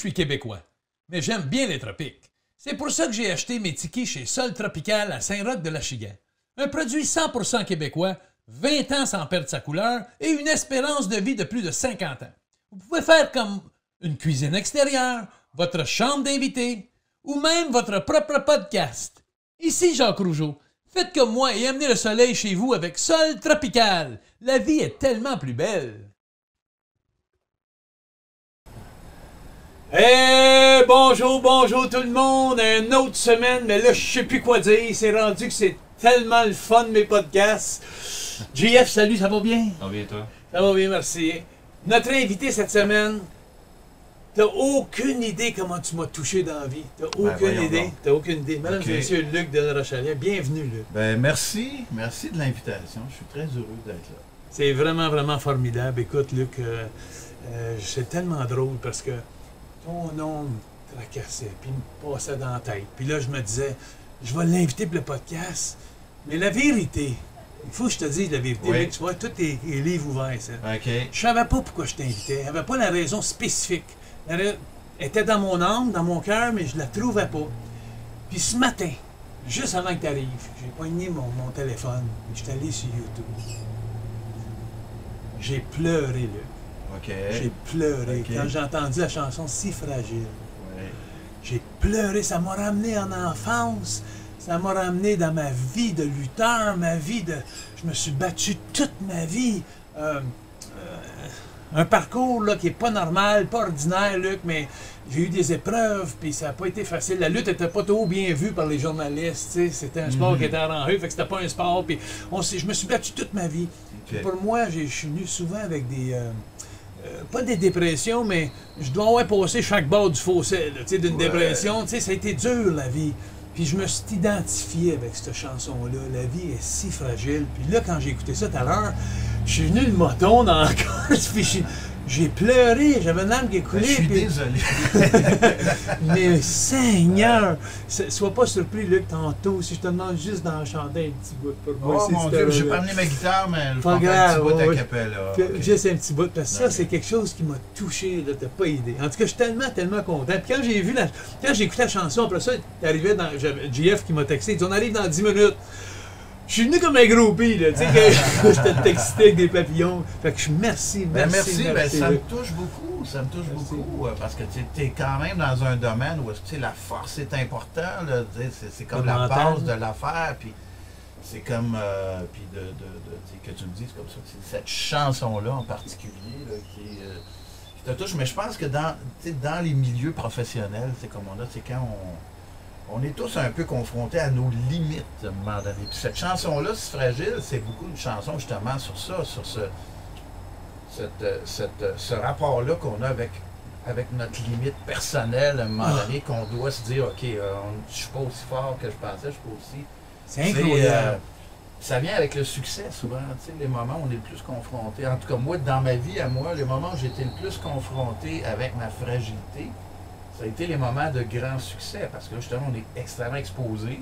suis québécois, mais j'aime bien les tropiques. C'est pour ça que j'ai acheté mes tickets chez Sol Tropical à Saint-Roch-de-l'Achigan. Un produit 100% québécois, 20 ans sans perdre sa couleur et une espérance de vie de plus de 50 ans. Vous pouvez faire comme une cuisine extérieure, votre chambre d'invité ou même votre propre podcast. Ici Jacques Rougeau. Faites comme moi et amenez le soleil chez vous avec Sol Tropical. La vie est tellement plus belle. Eh, bonjour, bonjour tout le monde. Une autre semaine, mais là, je sais plus quoi dire. C'est rendu que c'est tellement le fun, mes podcasts. JF, salut, ça va bien? Ça va bien, toi? Ça va bien, merci. Notre invité cette semaine, t'as aucune idée comment tu m'as touché dans la vie. T'as aucune voyons idée. T'as aucune idée. Mesdames Ok. et messieurs, Luc de la Rochelière, bienvenue, Luc. Ben, merci. Merci de l'invitation. Je suis très heureux d'être là. C'est vraiment, vraiment formidable. Écoute, Luc, euh, euh, c'est tellement drôle parce que ton nom me tracassait, puis me passait dans la tête. Puis là, je me disais, je vais l'inviter pour le podcast. Mais la vérité, il faut que je te dise la vérité, Oui. Tu vois, tout est, est livre ouvert, ça. OK. Je savais pas pourquoi je t'invitais. J'avais pas la raison spécifique. Elle était dans mon âme, dans mon cœur, mais je la trouvais pas. Puis ce matin, juste avant que tu arrives, j'ai poigné mon, mon téléphone. et Je suis allé sur YouTube. J'ai pleuré, là. J'ai pleuré quand j'ai entendu la chanson Si fragile. Ouais. J'ai pleuré, ça m'a ramené en enfance. Ça m'a ramené dans ma vie de lutteur, ma vie de. Je me suis battu toute ma vie. Euh, euh, un parcours là, qui est pas normal, pas ordinaire, Luc, mais j'ai eu des épreuves, puis ça n'a pas été facile. La lutte était pas trop bien vue par les journalistes. tu sais. C'était un sport Mhm. qui était arrangé, fait que c'était pas un sport. Puis on s'est- je me suis battu toute ma vie. Pour moi, j'ai- je suis venu souvent avec des. euh, euh, pas des dépressions, mais je dois avoir passé chaque bord du fossé, là, tu sais, d'une Ouais. dépression. Ça a été dur, la vie. Puis je me suis identifié avec cette chanson-là. La vie est si fragile. Puis là, quand j'ai écouté ça tout à l'heure, je suis venu le moton dans la gorge, puis j'ai- pleuré. J'avais une âme qui a Ben, je suis puis- désolé. mais Seigneur, sois pas surpris, Luc, tantôt, si je te demande juste d'en chanter un petit bout pour moi. Oh mon Dieu, j'ai pas amené ma guitare, mais je Pas faire un grave, petit bout ouais. à capella. Puis, OK. Juste un petit bout, parce que ça, c'est quelque chose qui m'a touché, là, t'as pas idée. En tout cas, je suis tellement, tellement content. Puis quand j'ai vu la. Quand j'ai écouté la chanson, après ça, t'arrivais dans. JF qui m'a texté, il dit on arrive dans 10 minutes. Je suis venu comme un groupie, là, tu sais, que j'étais texté avec des papillons. Fait que je merci, Ben, merci. merci, ben, ça me touche beaucoup, ça me touche Merci. beaucoup, euh, parce que tu es quand même dans un domaine où tu sais, la force est importante, là, tu sais, c'est comme la mental. base de l'affaire, puis c'est comme, euh, puis de, de, de- que tu me dises comme ça, c'est cette chanson-là en particulier là, qui, euh, qui te touche, mais je pense que dans, tu sais, dans les milieux professionnels, c'est comme on a, c'est quand on, on est tous un peu confrontés à nos limites à un moment donné. Puis cette chanson-là, c'est fragile, c'est beaucoup une chanson justement sur ça, sur ce, cette, euh, cette, euh, ce rapport-là qu'on a avec, avec notre limite personnelle à un moment Ah. donné, qu'on doit se dire, OK, euh, on- je suis pas aussi fort que je pensais, je suis pas aussi. C'est incroyable. euh, ça vient avec le succès souvent, tu sais, les moments où on est le plus confronté. En tout cas, moi, dans ma vie, à moi, les moments où été le plus confronté avec ma fragilité, ça a été les moments de grand succès, parce que là, justement, on est extrêmement exposé.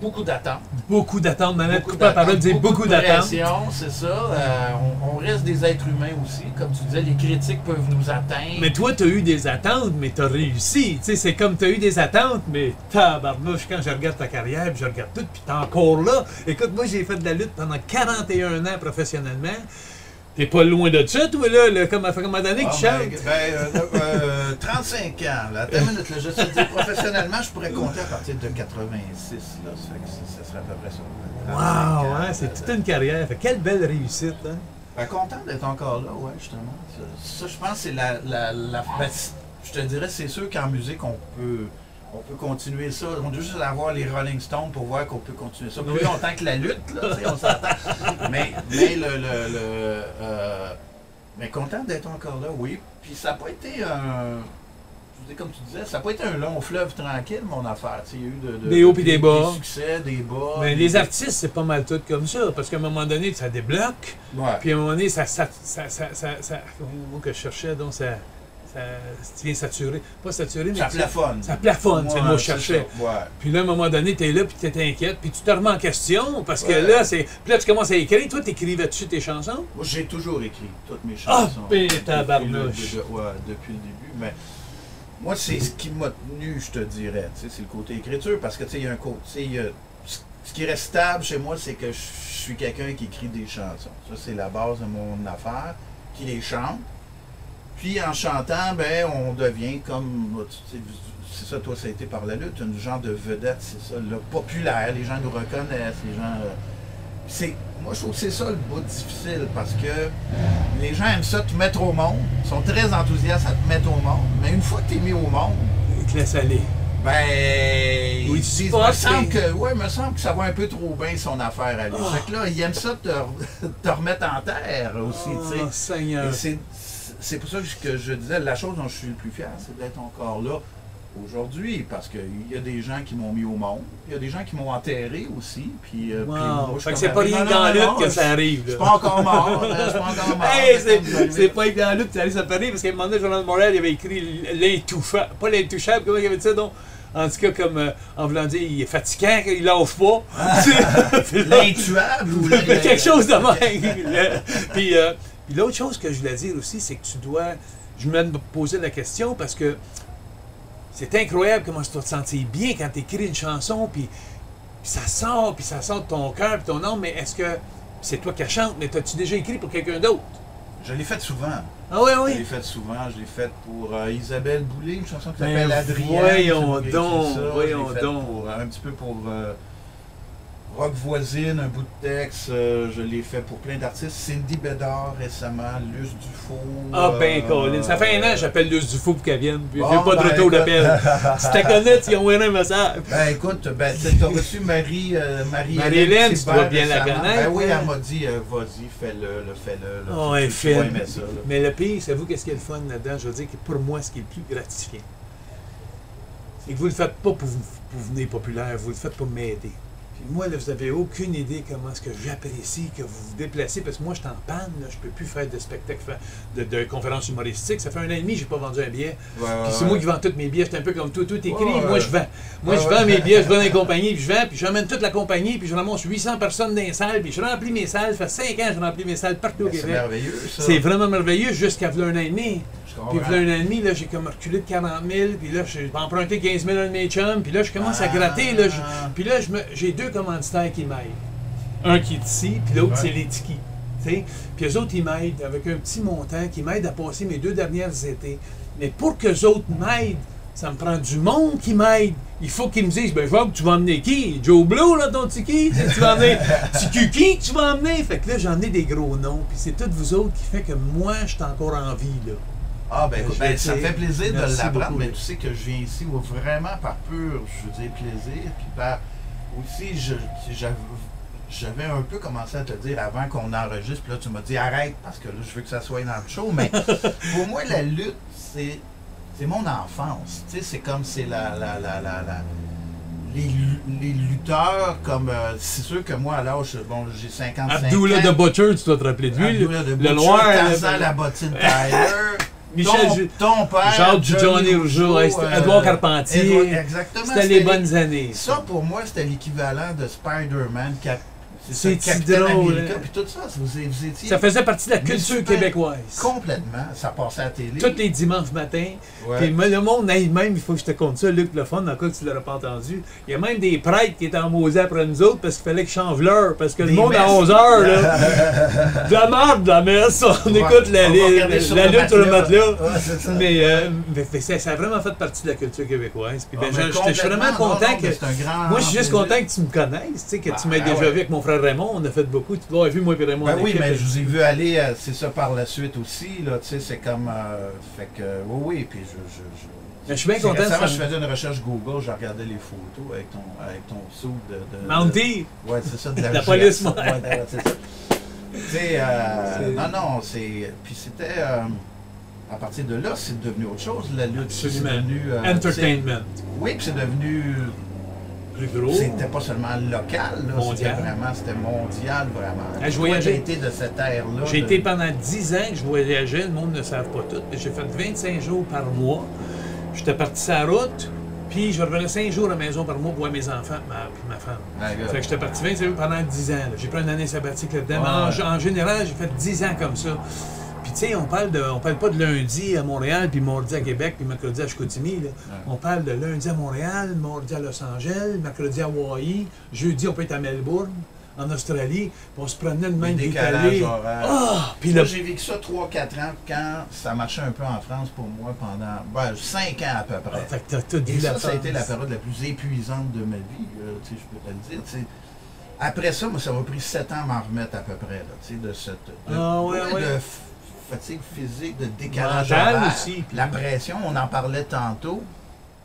Beaucoup d'attentes. Beaucoup d'attentes. Manette coupe la parole, dire beaucoup d'attentes. c'est ça. Euh, on, on reste des êtres humains aussi. Comme tu disais, les critiques peuvent nous atteindre. Mais toi, t'as eu des attentes, mais t'as réussi. Tu sais, c'est comme t'as eu des attentes, mais tabarnouche, quand je regarde ta carrière, puis je regarde tout, puis t'es encore là. Écoute, moi, j'ai fait de la lutte pendant 41 ans professionnellement. T'es pas loin de ça, toi, là, là, comme à un moment donné que Ah, tu ben, chantes? ben, euh, euh, 35 ans. Là. Attends une minute. Là, je te dis, professionnellement, je pourrais compter à partir de 86. Là. Ça, fait que ça- serait à peu près ça. 35 Wow, ans, hein, c'est toute une carrière. Fait, quelle belle réussite, hein? Ben, content d'être encore là, ouais, justement. Ça, ça, je pense, c'est la. la, la ben, je te dirais, c'est sûr qu'en musique, on peut. On peut continuer ça. On doit juste avoir les Rolling Stones pour voir qu'on peut continuer ça. Plus Oui. longtemps que la lutte, là, on s'entend. Mais, mais le. le, le, euh, mais content d'être encore là, oui. Puis ça n'a pas été un. je Comme tu disais, ça n'a pas été un long fleuve tranquille, mon affaire. Il y a eu de, de- Des hauts puis des bas. Des succès, des bas. Mais des- les artistes, c'est pas mal tout comme ça, parce qu'à un moment donné, ça débloque, Ouais. puis à un moment donné, ça. ça, ça, ça, que je cherchais, donc ça. Ça tu viens saturer. Pas saturer, mais. ça tu- plafonne. Ça plafonne, c'est le mot que je Ouais, cherchais. Ouais. Puis là, à un moment donné, t'es là, puis t'es inquiète, puis tu te remets en question, parce que là, c'est. Puis là, tu commences à écrire. Toi, t'écrivais-tu tes chansons? Moi, j'ai toujours écrit toutes mes Ah, chansons. ben, tabarnouche. de- de- ouais, depuis le début. Mais Moi, c'est ce qui m'a tenu, je te dirais. Tu c'est le côté écriture, parce que tu sais, il y a un côté. tu sais, il y a- Ce qui reste stable chez moi, c'est que je suis quelqu'un qui écrit des chansons. Ça, c'est la base de mon affaire, qui les chante. Puis en chantant, ben, on devient comme. C'est ça, toi, ça a été par la lutte, une genre de vedette, c'est ça, le populaire. Les gens nous reconnaissent, les gens. euh, c'est, moi, je trouve que c'est ça le bout difficile parce que les gens aiment ça te mettre au monde, sont très enthousiastes à te mettre au monde, mais une fois que tu es mis au monde, Il te laisse aller. ben. Oui, ils tu disent, pas, me semble que, ouais, me semble que ça va un peu trop bien son affaire à lui. Ah. Fait que là, ils aiment ça te, te remettre en terre aussi, tu sais. Oh, Seigneur. Et c'est, pour ça que je, que disais, la chose dont je suis le plus fier, c'est d'être encore là aujourd'hui, parce qu'il y a des gens qui m'ont mis au monde, il y a des gens qui m'ont enterré aussi, puis, euh, puis moi, je suis Fait que c'est pas rien que dans lutte que ça arrive. Je suis pas encore mort, je suis pas encore mort. Hey, c'est, pas que dans la lutte, ça allait s'appeler parce qu'à un moment donné, le Journal de Montréal, il avait écrit l'intouchable. Pas l'intouchable, comment il avait dit ça, non? En tout cas, comme euh, en voulant dire, il est fatiguant, il lâche pas. Là- L'intuable ou quelque chose de même. puis, euh, puis l'autre chose que je voulais dire aussi, c'est que tu dois. Je me poser la question parce que c'est incroyable comment tu dois te sentir bien quand tu écris une chanson, puis, puis ça sort, puis ça sort de ton cœur, puis ton âme, mais est-ce que c'est toi qui la chante, mais as-tu déjà écrit pour quelqu'un d'autre? Je l'ai fait souvent. Ah oui, Je l'ai oui. fait souvent. Je l'ai fait pour euh, Isabelle Boulay, une chanson qui s'appelle Adrienne. voyons donc, voyons donc. pour, euh, un petit peu pour euh, Rock Voisine, un bout de texte. euh, je l'ai fait pour plein d'artistes. Cindy Bédard récemment, Luce Dufault. Ah ben, euh, Colin, ça fait un an que j'appelle Luce Dufault pour qu'elle vienne, puis Bon, j'ai pas de ben, retour d'appel. si t'as connais, tu as envoyé un message. Ben écoute, ben, t'as reçu Marie, euh, Marie Marie-Hélène, tu Thibert dois bien la connaître, Ben oui, elle m'a dit, euh, vas-y, fais-le, fais-le. là. Oh, Tu- un tu- tu film. ça. Mais le pire, savez-vous qu'est-ce qui est le fun là-dedans? Je veux dire que pour moi, ce qui est le plus gratifiant, c'est que vous le faites pas pour, vous, pour venir populaire, vous le faites pour m'aider. Puis moi, là, vous avez aucune idée comment est-ce que j'apprécie que vous vous déplacez, parce que moi, je suis en panne, là, je peux plus faire de spectacle, de, de conférences humoristiques. Ça fait un an et demi que j'ai pas vendu un billet. Ouais, Puis c'est ouais. moi qui vends tous mes billets. C'est un peu comme toi. Tout écrit, Ouais, moi je vends. Moi je vends mes billets, je vends dans les compagnies, puis je vends, puis j'emmène toute la compagnie, puis je ramasse 800 personnes dans les salles, puis je remplis mes salles. Ça fait 5 ans que je remplis mes salles partout au Ben, C'est Québec. merveilleux, ça. C'est vraiment merveilleux jusqu'à un an et demi. Je Puis v'là un an et demi, là, j'ai comme reculé de 40 000, puis là, j'ai emprunté 15 000 à un de mes chums, puis là, je commence à Ah. gratter. Là, je- puis là, je j'ai deux commanditaires qui m'aident. Un qui est ici, puis l'autre, Ouais. c'est les Tiki. tu sais. Puis eux autres, ils m'aident avec un petit montant qui m'aide à passer mes deux dernières étés. Mais pour que les autres m'aident, ça me prend du monde qui m'aide. Il faut qu'ils me disent, ben, je vois que tu vas emmener qui? Joe Blow, là, ton Tiki? Tu sais, Tu vas emmener Tiki que tu vas emmener? Fait que là, j'en ai des gros noms. Puis c'est tous vous autres qui fait que moi, je suis encore en vie, là. Ah ben, écoute, Je ben, ça me fait plaisir Merci de l'apprendre, mais tu sais que je viens ici vraiment par pur, je veux dire, plaisir, puis par aussi, je- j'avais un peu commencé à te dire avant qu'on enregistre, puis là tu m'as dit arrête parce que là je veux que ça soit dans le show, mais pour moi la lutte c'est c'est mon enfance, tu sais c'est comme c'est la la la la, la- les, les lutteurs comme euh, c'est sûr que moi à l'âge bon j'ai 55 Abdullah ans. the Butcher, tu dois te rappeler de lui. Abdullah de le Butcher, noir. Tarzan le- la bottine Tyler. Michel ton, père, Jacques Johnny Rougeau, euh, Edouard Carpentier. Edouard- exactement. C'était les bonnes années. Ça, pour moi, c'était l'équivalent de Spider-Man, Cap... C'est drôle, hein. puis tout ça, vous, vous étiez Ça faisait partie de la culture québécoise. complètement, ça passait à la télé. Tous les dimanches matin. Puis le monde, même, il faut que je te compte ça, Luc le fun, dans le cas que tu l'auras pas entendu. Il y a même des prêtres qui étaient embosés après nous autres parce qu'il fallait qu'ils changent l'heure. Parce que le monde à messes. 11 heures, là, de la merde, de la messe, on Ouais, écoute la, on sur lutte sur le matelas. Ouais, ça. Mais, euh, mais- ça, ça a vraiment fait partie de la culture québécoise. Puis ben, Ah, mais je- je suis vraiment content non, que. Moi, je suis juste content que tu me connaisses, que tu Ah, m'aies déjà ouais. vu avec mon frère Raymond. On a fait beaucoup. Tu dois avoir vu, moi et Raymond. Ben en oui, mais je vous ai vu aller, euh, c'est ça par la suite aussi, là, tu sais, c'est comme, euh, fait que, oui, oui, puis je, je, je, Mais je suis bien content de récemment, ça. je faisais une recherche Google, je regardais les photos avec ton, avec ton sou de, de, de- Mountie? Ouais, c'est ça, de la, police, Ouais, moi. ouais, c'est ça. Tu sais, euh, non, non, c'est. Puis c'était. à partir de là, c'est devenu autre chose, la lutte. C'est Absolument. devenu. Entertainment. Oui, puis c'est devenu. Plus gros. C'était pas seulement local, c'était vraiment. C'était mondial, vraiment. Je voyageais. j'ai été de cette ère-là. J'ai de- été pendant 10 ans que je voyageais, le monde ne le savent pas tout. mais J'ai fait 25 jours par mois. J'étais parti sur la route, puis je revenais 5 jours à la maison par mois pour voir mes enfants ma, puis ma femme. Gars. Fait que j'étais parti 25 jours pendant 10 ans. J'ai pris une année sabbatique là-dedans. Ouais. Mais en, en général, j'ai fait 10 ans comme ça. Puis Puis tu sais, on parle de, on parle pas de lundi à Montréal, puis mardi à Québec, puis mercredi à Chicoutimi. Là. On parle de lundi à Montréal, mardi à Los Angeles, mercredi à Hawaii, jeudi on peut être à Melbourne, en Australie, puis on se promenait de même horaires. Ah! Puis j'ai vécu ça 3-4 ans quand ça marchait un peu en France pour moi pendant ben, 5 ans à peu ah, près. fait que Et la ça, ça a été la période la plus épuisante de ma vie, euh, je peux te le dire. Après ça, moi, ça m'a pris 7 ans à m'en remettre à peu près, là, de cette de, Ah, ouais, ouais, ouais. de f- fatigue physique, de décalage horaire, aussi, puis- la pression, on en parlait tantôt.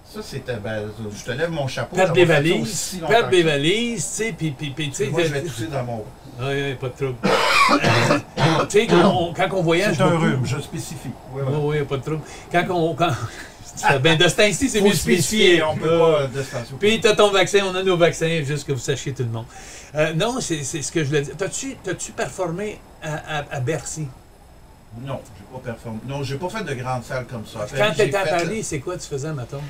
Ça, c'était, ben, je te lève mon chapeau. Perdre des valises, perdre des valises, tu sais, puis, puis, puis tu sais, Moi, je vais tousser dans mon... Ah, ouais, pas de trouble. Tu sais, quand on, quand on voyage. C'est un beaucoup- rhume, je spécifie. Oui, Oui, oui, pas de trouble. Quand on. Quand... ben, de ce temps-ci, c'est mieux spécifier, spécifié. on peut pas. Puis, t'as ton vaccin, on a nos vaccins, juste que vous sachiez tout le monde. Euh, non, c'est c'est ce que je voulais dire. T'as-tu t'as-tu performé à, à, à Bercy? Non, j'ai pas performé. Non, j'ai pas fait de grandes salles comme ça. Quand j'ai t'étais à Paris, c'est quoi tu faisais, mettons?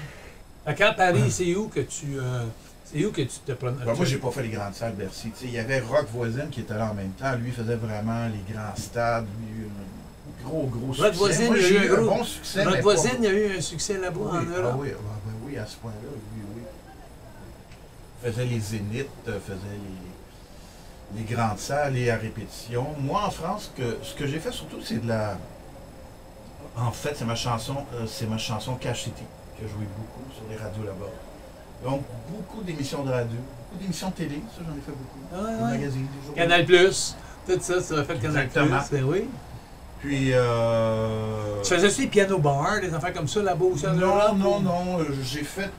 Quand Paris, c'est où que tu. euh, c'est où que tu te prenais? Ben, moi, j'ai pas fait les grandes salles Bercy. Tu Il y avait Rock Voisine qui était là en même temps. Lui faisait vraiment les grands stades. Lui, un gros, gros succès. Voisine, Moi, il y a j'ai eu un gros- bon succès. Mais voisine, pas- il y a eu un succès là-bas Oui, en ah Europe. oui, ah ben oui, à ce point-là, oui, oui. Faisait les zéniths, euh, faisait les, les grandes salles, les à répétition. Moi, en France, que, ce que j'ai fait surtout, c'est de la. En fait, c'est ma chanson, euh, c'est ma chanson Cash City que je jouais beaucoup sur les radios là-bas. Donc, beaucoup d'émissions de radio, beaucoup d'émissions de télé, ça j'en ai fait beaucoup. Ah, ouais, Des ouais. magazines, des journaux. Canal Plus. Tout ça, ça a fait Canal Exactement. Plus. Ben oui. Puis. Euh... Tu faisais aussi des piano bars, des affaires comme ça là-bas aussi Non, non, non. euh, J'ai fait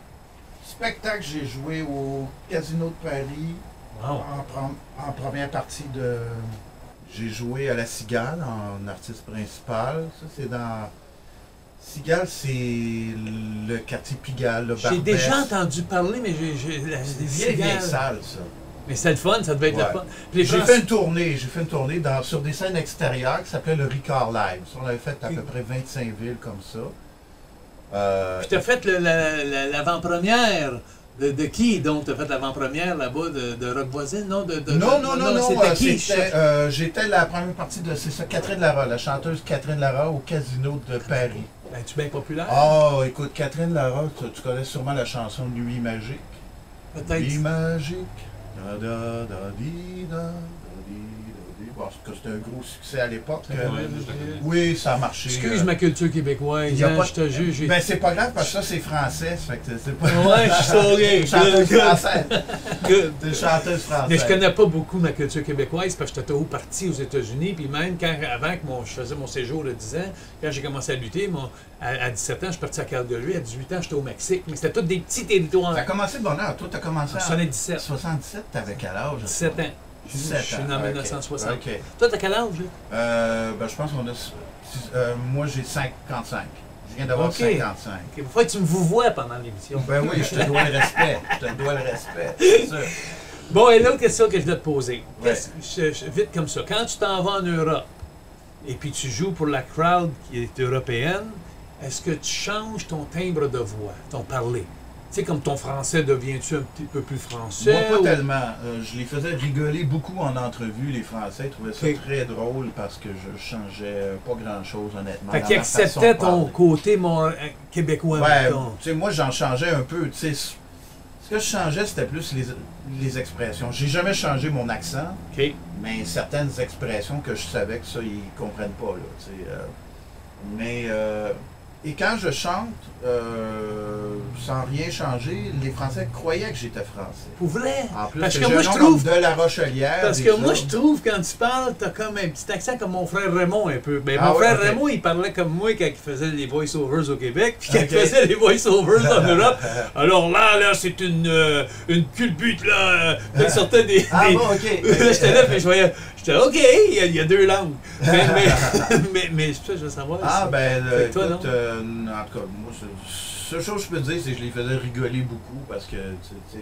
spectacle, j'ai joué au Casino de Paris Wow. en, première partie de. J'ai joué à la Cigale en artiste principal. Ça, c'est dans. Cigale, c'est le quartier Pigalle, le J'ai déjà entendu parler, mais j'ai. C'est cigales. salles, ça. Mais c'était le fun, ça devait être Ouais. le fun. J'ai fait une tournée, j'ai fait une tournée dans, sur des scènes extérieures qui s'appelait le Ricard Live. On avait fait à peu près 25 villes comme ça. Euh, Puis t'as fait l'avant-première. De, de qui donc t'as fait l'avant-première là-bas de, de Rock Voisine? Non, de, de- Non, non, non, non. C'était euh, qui? c'était, euh, J'étais la première partie de, c'est ça, Catherine Lara, la chanteuse Catherine Lara au Casino de Paris. Ben, tu es bien populaire? Oh, écoute, Catherine Lara, tu, tu connais sûrement la chanson Nuit magique? Peut-être. Nuit magique. Da, da, da, di, da, c'est que c'était un gros succès à l'époque. Euh, oui, ça a marché. Excuse euh, ma culture québécoise, y a hein, pas- je te juge. Ben, c'est pas grave parce que ça, c'est français. ça fait que c'est pas. Ouais, je suis sauvé. chanteuse française. good. T'es chanteuse française. Mais je connais pas beaucoup ma culture québécoise parce que j'étais au parti aux États-Unis. Puis même quand, avant que mon- je faisais mon séjour de 10 ans, quand j'ai commencé à lutter, mon- à, à 17 ans, je suis parti à Calgary. À 18 ans, j'étais au Mexique. Mais c'était tous des petits territoires. T'as commencé de bonne heure. Toi, t'as commencé en sonnais 17. 77, t'avais quel âge? 17 ans. Je suis- 17 je suis ans. né en ok. 1960. OK. Toi, t'as quel âge? là? Euh, ben, je pense qu'on a. euh, moi, j'ai 55. Je viens d'avoir Ok. 55. Ok, Faut que tu me vous vois pendant l'émission. Ben oui, je te dois le respect. Je te dois le respect. C'est sûr. Bon, et l'autre question que je dois te poser. Ouais. Qu'est-ce- je- je- vite comme ça. Quand tu t'en vas en Europe et puis tu joues pour la crowd qui est européenne, est-ce que tu changes ton timbre de voix, ton parler? Tu sais, comme ton français devient-tu un petit peu plus français? Moi, pas ou- tellement. Euh, je les faisais rigoler beaucoup en entrevue. Les Français ils trouvaient ça très drôle parce que je changeais pas grand-chose, honnêtement. Fait qu'ils acceptaient ton côté mon, euh, québécois, Ouais, tu sais, moi, j'en changeais un peu. Tu sais, ce que je changeais, c'était plus les, les expressions. J'ai jamais changé mon accent, mais certaines expressions que je savais que ça, ils comprennent pas. Là, tu sais, euh, mais, euh, et quand je chante, euh, sans rien changer, les Français croyaient que j'étais français. Pour vrai? En plus, Parce que moi, je trouve- de la Rochelière. Parce que moi, je trouve, quand tu parles, t'as comme un petit accent comme mon frère Raymond, un peu. Ben, Ah mon frère. Raymond, il parlait comme moi quand il faisait les voice-overs au Québec, puis quand il faisait les voice-overs en Europe. Alors là, là, c'est une, euh, une culbute, là. euh, Il sortait des... Ah des- bon, ok. Là, j'étais là, puis je voyais... J'étais OK, il y, a, il y a deux langues. Mais, mais, mais, mais ça, je veux savoir. Ah, ben, le- toi, euh, en tout cas, moi, seule chose que je peux te dire, c'est que je les faisais rigoler beaucoup parce que, tu sais,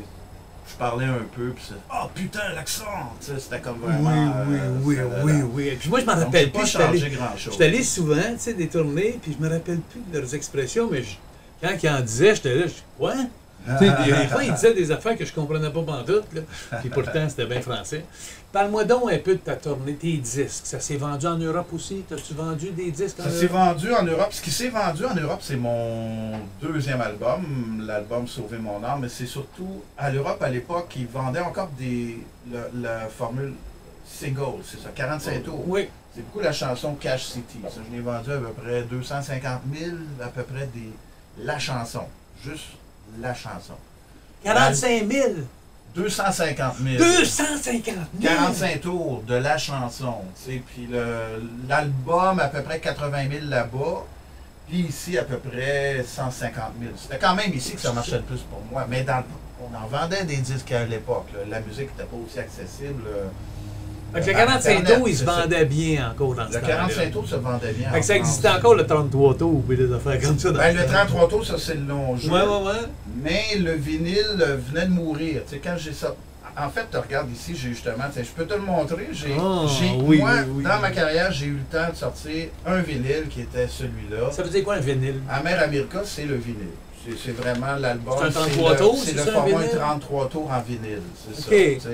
je parlais un peu, puis c'est Oh putain, l'accent! Tu sais, c'était comme Oui, vraiment. oui, euh, oui, oui, oui. Et puis moi, je m'en rappelle plus. grand-chose. J'étais allé souvent, tu sais, des tournées, puis je me rappelle plus de leurs expressions, mais je- quand ils en disaient, j'étais là, je dis, quoi? Tu sais, des, des fois, il disait des affaires que je comprenais pas pantoute, là. Puis pourtant, c'était bien français. Parle-moi donc un peu de ta tournée, tes disques. Ça s'est vendu en Europe aussi? T'as-tu vendu des disques en Ça s'est vendu en Europe. Ce qui s'est vendu en Europe, c'est mon deuxième album, l'album Sauver mon âme, mais c'est surtout à l'Europe à l'époque, ils vendaient encore des la, la formule single, c'est ça, 45 tours. Oui. C'est beaucoup la chanson Cash City. Ça, je l'ai vendu à peu près 250 000, à peu près des la chanson, juste la chanson. 45 000! 250 000. 250 000! 45 tours de la chanson, puis l'album à peu près 80 000 là-bas, puis ici à peu près 150 000. C'était quand même ici que ça marchait le plus pour moi, mais dans, on en vendait des disques à l'époque, la musique n'était pas aussi accessible. euh, Fait le par 45 Internet, tours, il se vendait bien encore dans ce Le temps-là. 45 tours se vendait bien. Fait que ça existait encore le 33 tours, puis des affaires comme ça. dans Ben, le temps. 33 tours, ça c'est le long jeu. Ouais, ouais, ouais. Mais le vinyle euh, venait de mourir. Tu sais, quand j'ai ça. En fait, tu regardes ici, j'ai justement, je peux te le montrer. J'ai, Ah, oui, moi, oui, oui, dans ma carrière, j'ai eu le temps de sortir un vinyle qui était celui-là. Ça veut dire quoi un vinyle? Amer America, c'est le vinyle. C'est, vraiment l'album. C'est un 33 le- tours, C'est c'est le ça, un format vinyle? 33 tours en vinyle. C'est ça.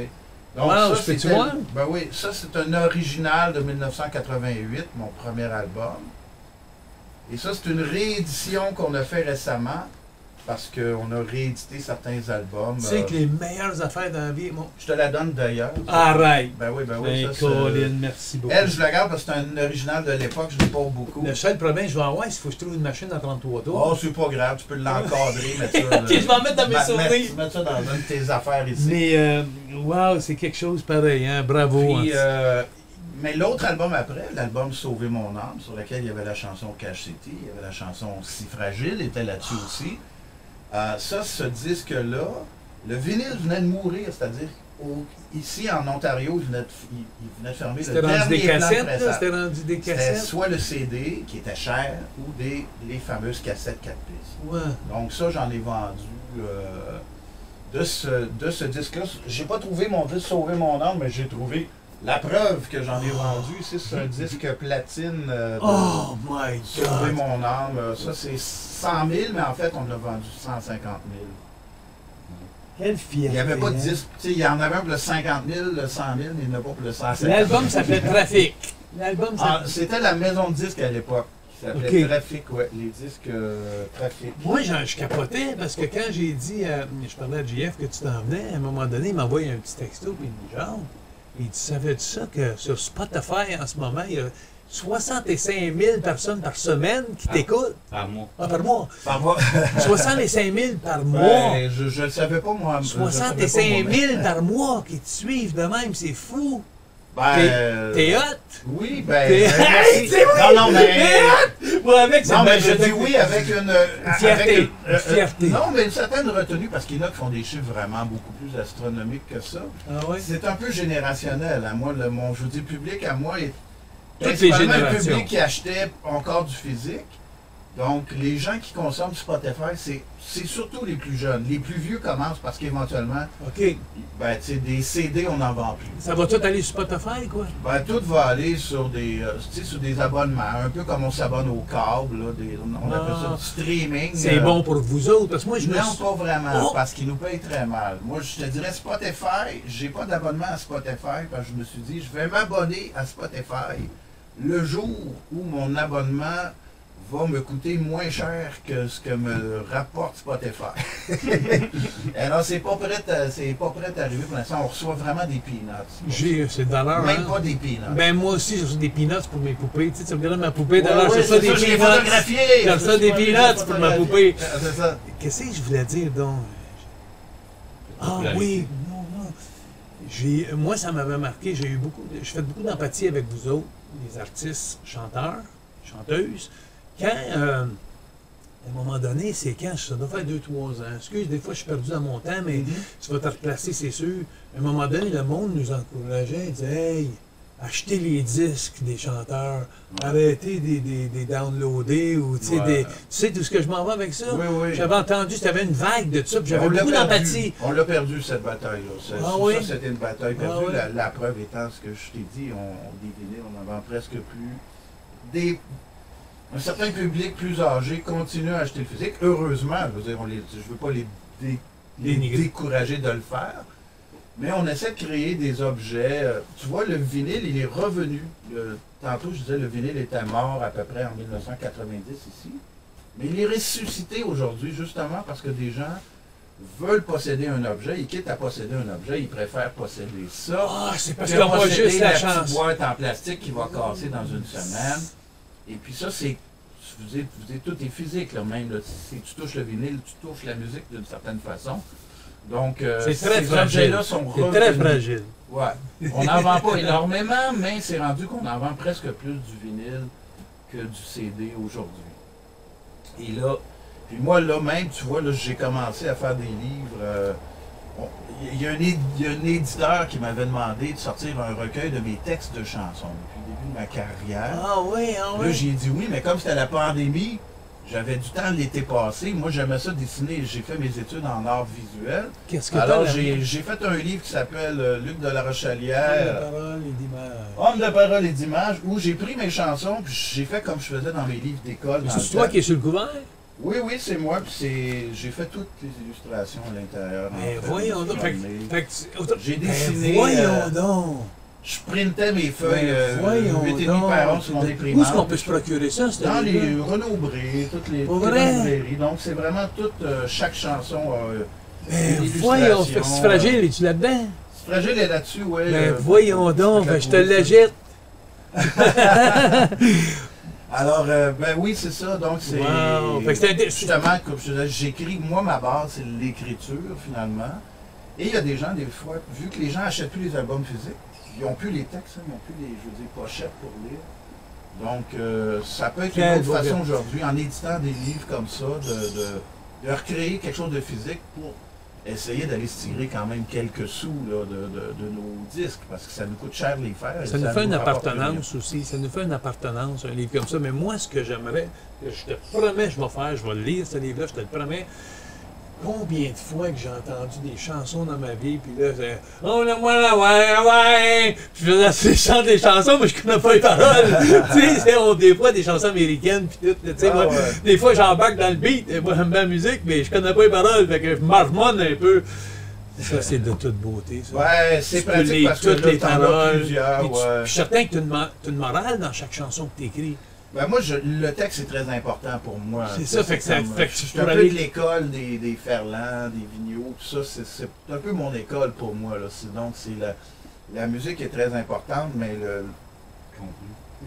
Donc, Wow, ça, je? Ben oui, ça, c'est un original de 1988, mon premier album. Et ça, c'est une réédition qu'on a fait récemment parce qu'on a réédité certains albums. Tu sais euh, que les meilleures affaires dans la vie, moi. Je te la donne d'ailleurs. Arrête! Ben oui, ben oui. Ben, ça, Colin, merci beaucoup. Elle, je la garde parce que c'est un original de l'époque, je l'ai pas beaucoup. Le seul problème, je vais avoir, c'est qu'il faut que je trouve une machine à 33 tours. Oh, c'est pas grave, tu peux l'encadrer, mettre ça. Ok, je vais en mettre dans mes Ma- souvenirs. mettre- mettre ça dans une de tes affaires ici. Mais, euh, wow, c'est quelque chose pareil, hein? Bravo. Puis, hein. euh, mais l'autre album après, l'album Sauver mon âme, sur lequel il y avait la chanson Cash City, il y avait la chanson Si fragile, était là-dessus aussi. Euh, ça, ce disque-là, le vinyle venait de mourir, c'est-à-dire ici en Ontario, il venait de, il, il venait de fermer le C'était dernier des plan de cassettes. C'était rendu des C'était cassettes? soit le CD qui était cher ou des, les fameuses cassettes 4 pistes. Ouais. Donc ça, j'en ai vendu euh, de ce, de ce disque-là. J'ai pas trouvé mon disque Sauver mon âme, mais j'ai trouvé la preuve que j'en ai vendu. C'est un disque platine euh, de Oh my Sauver God! mon âme. Ça, c'est 100 000, mais en fait, on l'a vendu 150 000. Quelle fierté! Il n'y avait pas de hein. il y en avait un pour le 50 000, le 100 000, mais il n'y en a pas pour le 150 000. L'album s'appelait Trafic. L'album Ah, s'appelait... C'était la maison de disques à l'époque. s'appelait Ok. Trafic, ouais. Les disques euh, Trafic. Moi, je, capotais parce que quand j'ai dit, à- je parlais à JF que tu t'en venais, à un moment donné, il m'a envoyé un petit texto, puis il me dit Genre, il dit Savais-tu ça que sur Spotify en ce moment, il y a 65 000 personnes par semaine qui Ah. t'écoutent Par mois. Ah, par mois Par mois. 65 000 par mois Ben, je ne le savais pas, moi. je le savais pas 65 moi-même. 000 par mois qui te suivent de même, c'est fou Ben, T'es- euh, T'es hot Oui, ben. T'es-. C'est vrai, non, non, mais. Moi, avec, Non, mais je dis oui avec une. euh, fierté, avec une- une fierté. non, mais une certaine retenue, parce qu'il y en a qui font des chiffres vraiment beaucoup plus astronomiques que ça. Ah? C'est un peu générationnel. À moi, le, mon, je vous dis, public à moi est. Toutes les générations. public qui achetait encore du physique. Donc, les gens qui consomment Spotify, c'est, c'est surtout les plus jeunes. Les plus vieux commencent parce qu'éventuellement, OK. ben, tu sais, des CD, on n'en vend plus. Ça va tout aller sur Spotify, quoi? Ben, tout va aller sur des, euh, tu sais, sur des abonnements, un peu comme on s'abonne au câble, là, des- on appelle Ah. ça du streaming. C'est euh, bon pour vous autres, parce que moi, je me Non, pas vraiment, Oh! parce qu'ils nous payent très mal. Moi, je te dirais Spotify, j'ai pas d'abonnement à Spotify, parce que je me suis dit, je vais m'abonner à Spotify le jour où mon abonnement va me coûter moins cher que ce que me rapporte Spotify. Alors, c'est pas prêt à, c'est pas prêt à arriver pour l'instant. On reçoit vraiment des peanuts. J'ai, c'est de valeur, Même hein? pas des peanuts. Ben, moi aussi, j'ai reçu des peanuts pour mes poupées. Tu sais, tu regardes ma poupée, Ouais, c'est ça des ça, peanuts. J'ai des ça, l'ai peanuts pour ma poupée. C'est ça. Qu'est-ce que je voulais dire, donc? Ah oui, non, non. J'ai, moi, ça m'avait marqué. J'ai eu beaucoup, je fais beaucoup d'empathie avec vous autres, les artistes, chanteurs, chanteuses. Quand, euh, à un moment donné, c'est quand, ça doit faire 2-3 ans. Excuse, des fois, je suis perdu dans mon temps, mais tu vas te replacer, c'est sûr. À un moment donné, le monde nous encourageait, disait, hey, achetez les disques des chanteurs, arrêtez des, des, des downloader ou, tu sais, Ouais. des- tu sais d'où ce que je m'en vais avec ça? Oui, oui. J'avais entendu, tu avais une vague de ça, puis j'avais beaucoup d'empathie. On l'a perdu, cette bataille-là. Ça, Ah ça, oui? c'était une bataille Ah perdue. la, la preuve étant ce que je t'ai dit, on, on on en vend presque plus. Des, un certain public plus âgé continue à acheter le physique. Heureusement, je veux dire, on les, je veux pas les dé- les décourager de le faire. Mais on essaie de créer des objets. euh, Tu vois, le vinyle, il est revenu. Le- tantôt, je disais, le vinyle était mort à peu près en 1990 ici. Mais il est ressuscité aujourd'hui, justement parce que des gens veulent posséder un objet. Ils quittent à posséder un objet, ils préfèrent posséder ça. Ah, c'est parce qu'ils n'ont juste la petite chance. boîte en plastique qui va casser dans une semaine. Et puis ça, c'est. Vous vous tout est physique, là, même. là. Si tu touches le vinyle, tu touches la musique d'une certaine façon. Donc, euh, C'est très ces fragile. objets-là sont C'est très fragile. Ouais. On n'en vend pas énormément, mais c'est rendu qu'on en vend presque plus du vinyle que du CD aujourd'hui. Et là, puis moi, là même, tu vois, là, j'ai commencé à faire des livres. euh, Il y, a un il y a un éditeur qui m'avait demandé de sortir un recueil de mes textes de chansons depuis le début de ma carrière. Ah oui, ah Là, oui. j'ai dit oui, mais comme c'était la pandémie, j'avais du temps l'été passé. Moi, j'aimais ça dessiner. J'ai fait mes études en art visuel. Qu'est-ce que Alors, j'ai j'ai fait un livre qui s'appelle euh, Luc de la la Rochelière. parole et d'image. Homme de parole et d'image, où j'ai pris mes chansons, puis j'ai fait comme je faisais dans mes livres d'école. C'est toi qui es sur le couvert? Oui, oui, c'est moi, puis c'est... j'ai fait toutes les illustrations à l'intérieur. en Mais fait. voyons donc. Fait, fait J'ai Mais dessiné, voyons euh, donc. Je printais mes feuilles Mais euh, voyons 8,5 donc. par 11 sur mon Où est-ce qu'on imprimante. peut se procurer ça, Dans les? Renaud Bré, toutes les, toutes librairies. Donc, c'est vraiment toute... euh, chaque chanson a... euh, Mais une voyons, c'est fragile, euh, es-tu là-dedans? Fragile est là-dessus, oui. Mais voyons donc, ben, je te la jette. Alors, euh, ben oui, c'est ça. Donc, c'est. Wow. C'est Justement, comme je disais, j'écris. Moi, ma base, c'est l'écriture, finalement. Et il y a des gens, des fois, vu que les gens achètent plus les albums physiques, ils n'ont plus les textes, hein, ils n'ont plus les, je veux dire, pochettes pour lire. Donc, euh, ça peut être une autre façon aujourd'hui, en éditant des livres comme ça, de, de, de recréer quelque chose de physique pour essayer d'aller se tirer quand même quelques sous là, de, nos disques, parce que ça nous coûte cher de les faire. Ça nous fait une appartenance aussi. Ça nous fait une appartenance, un livre comme ça. Mais moi, ce que j'aimerais, je te promets, je vais faire, je vais lire ce livre-là, je te le promets. Combien de fois que j'ai entendu des chansons dans ma vie, puis là, c'est Oh, le moi, là, ouais, ouais! Puis je faisais chanter des chansons, mais je connais pas les paroles. tu sais, on- des fois, des chansons américaines, puis tout. Tu sais, Ah moi, ouais. des fois, j'embarque dans le beat, et moi, j'aime bien la musique, mais je connais pas les paroles, fait que je marmonne un peu. Ça, c'est de toute beauté, ça. Ouais, c'est Tu pratique lire parce que toutes là, les paroles. plusieurs. Puis tu- ouais. Je suis certain que tu as une morale dans chaque chanson que tu écris. Ben moi, je- le texte est très important pour moi. C'est ça, fait que ça- fait que je suis un peu de l'école des, des Ferland, des Vigneault, tout ça, c'est- un peu mon école pour moi. Là. Donc, c'est la, la musique est très importante, mais le,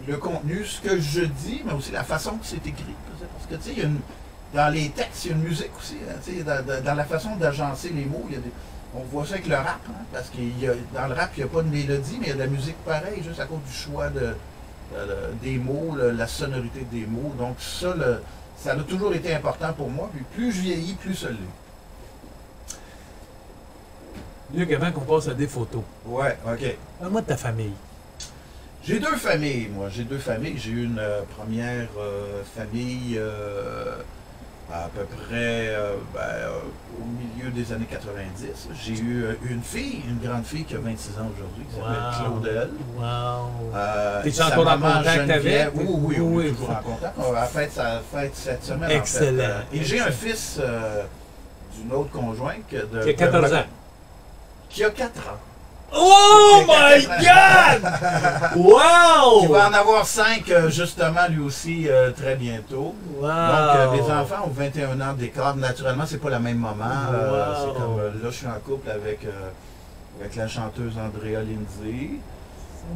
le contenu, ce que je dis, mais aussi la façon que c'est écrit. Parce que, tu sais, il y a une- dans les textes, il y a une musique aussi. hein, dans- dans la façon d'agencer les mots, il y a des- on voit ça avec le rap, hein, parce que dans le rap, il n'y a pas de mélodie, mais il y a de la musique pareille, juste à cause du choix de, de- des mots, le- la sonorité des mots. Donc ça, le- ça a toujours été important pour moi. Puis plus je vieillis, plus ça l'est. Luc, avant qu'on passe à des photos, Ouais, ok. parle-moi de ta famille. J'ai deux familles, moi. J'ai deux familles. J'ai eu une euh, première euh, famille euh, à peu près euh, ben, euh, au milieu des années 90. J'ai eu euh, une fille, une grande fille qui a 26 ans aujourd'hui, qui s'appelle Wow. Claudel. Wow. Euh, T'es-tu sa encore en contact avec? Oui, oui, Oui, on est oui. toujours en contact. On va fête sa fête cette semaine. en fait. Excellent. Euh, Et j'ai un fils euh, d'une autre conjointe de, Qui a 14 de- ans. Qui a 4 ans. Oh my God! Wow! va en avoir 5 justement lui aussi euh, très bientôt. Wow! Donc, euh, les enfants ont 21 ans d'écart. Naturellement, c'est pas la même maman. Euh, Wow. c'est comme, euh, là, je suis en couple avec, euh, avec la chanteuse Andrea Lindsay,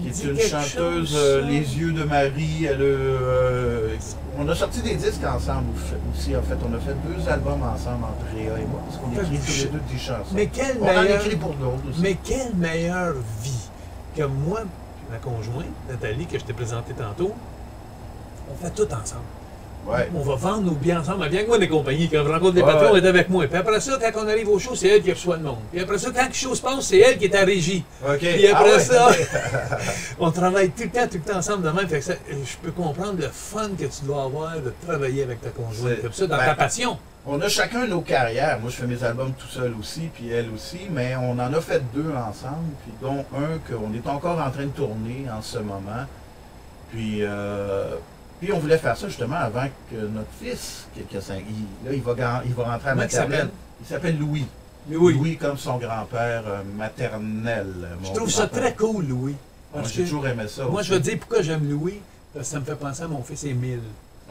qui est une chanteuse euh, Les yeux de Marie. Elle, euh, on a sorti des disques ensemble aussi. En fait, on a fait deux albums ensemble, Andrea et moi, parce qu'on écrit tous les deux des chansons. Mais quelle on en meilleure... écrit pour d'autres aussi. Mais quelle meilleure vie que moi, ma conjointe, Nathalie, que je t'ai présentée tantôt, on fait tout ensemble. Ouais. On va vendre nos biens ensemble. Vient avec moi des compagnies. Quand je rencontre des Ouais, patrons, ouais. elle est avec moi. Puis après ça, quand on arrive au show, c'est elle qui reçoit le monde. Puis après ça, quand le show se passe, c'est elle qui est à régie. OK. Puis après Ah ouais, ça, on travaille tout le temps, tout le temps ensemble de même. Fait que ça- je peux comprendre le fun que tu dois avoir de travailler avec ta conjointe comme ça, dans ben, ta passion. On a chacun nos carrières. Moi, je fais mes albums tout seul aussi, puis elle aussi, mais on en a fait deux ensemble, puis dont un qu'on est encore en train de tourner en ce moment. Puis, euh, Puis on voulait faire ça justement avant que notre fils, qui, qui a cinq- il- là, il va, gan- il va rentrer à Comment maternelle. Il s'appelle Louis. Louis. Louis comme son grand-père euh, maternel. Je mon trouve ça très cool, Louis. Moi, j'ai toujours aimé ça. moi, aussi. je vais te dire pourquoi j'aime Louis. Parce que ça me fait penser à mon fils Émile.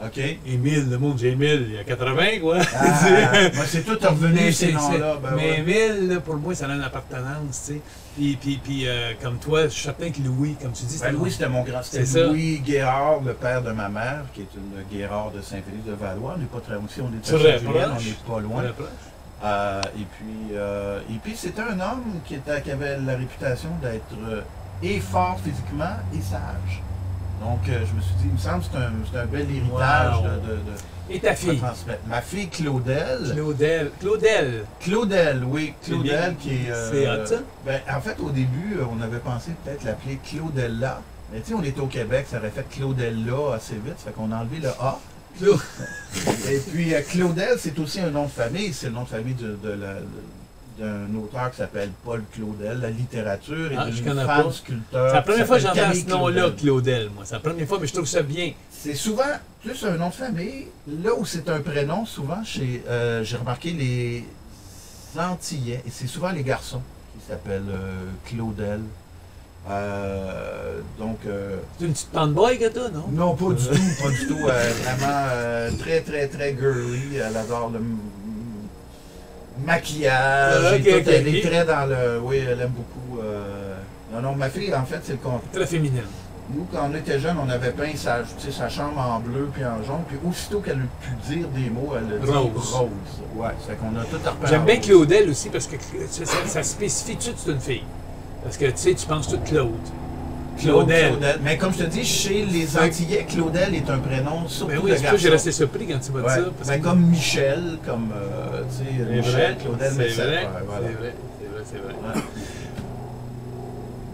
OK. Émile, le monde, j'ai Émile, il y a 80, quoi. Ah, moi, c'est tout revenu, ces noms-là. ben mais. Émile, pour moi, ça a une appartenance, tu sais. Puis, puis, puis euh, comme toi, je suis certain que Louis, comme tu dis, Ben, Louis, c'était mon grand. C'était. Louis Guérard, le père de ma mère, qui est une Guérard de Saint-Félix-de-Valois. On n'est pas très loin aussi, on est Très Saint-Julien, on n'est pas loin. Euh, et puis, euh, et puis c'était un homme qui, était, qui avait la réputation d'être euh, et fort physiquement et sage. Donc, euh, je me suis dit, il me semble que c'est un, un bel héritage Wow. de, de, de- Et ta fille? transmettre. Ma fille Claudel. Claudel. Claudel. Claudel, oui. Claudel qui est. euh, C'est hot, ça? ben, en fait, au début, euh, on avait pensé peut-être l'appeler Claudella. Mais tu sais, on était au Québec, ça aurait fait Claudella assez vite, ça fait qu'on a enlevé le A. Et puis euh, Claudel, c'est aussi un nom de famille, c'est le nom de famille de, de la- d'un auteur qui s'appelle Paul Claudel, la littérature, et Ah, d'une connais femme pas. sculpteur. C'est la première fois que j'entends ce nom-là, Claudel. Moi. C'est la première fois, mais je trouve ça bien. C'est souvent plus un nom de famille. Là où c'est un prénom, souvent, euh, j'ai remarqué les Antillais, et c'est souvent les garçons qui s'appellent euh, Claudel. Euh, donc, euh, C'est une petite boy que toi, non? non, pas du tout, pas du tout. euh, vraiment très, très, très girly. Elle adore le maquillage. Ah, et ok, tout. ok, elle est très dans le. Oui, elle aime beaucoup. euh, Non, non, ma fille, en fait, c'est le contraire. Très féminine. Nous, quand on était jeunes, on avait peint sa, sa chambre en bleu puis en jaune. Puis aussitôt qu'elle a pu dire des mots, elle a dit Rose. rose. Ouais, c'est qu'on a tout repeint J'aime en bien. Claudel aussi parce que ça, ça- spécifie tout de suite que c'est une fille. Parce que tu sais, tu penses tout Claude. Claude, Claudel. Claudel. Mais comme je te dis, chez les Antillais, Claudel est un prénom surtout Ben oui, de c'est j'ai resté surpris quand tu m'as dit ça. Parce Ben, que comme Michel, comme euh, tu sais, c'est Michel, Claudel, c'est Messette, vrai, ouais, voilà. c'est vrai, c'est vrai, c'est vrai.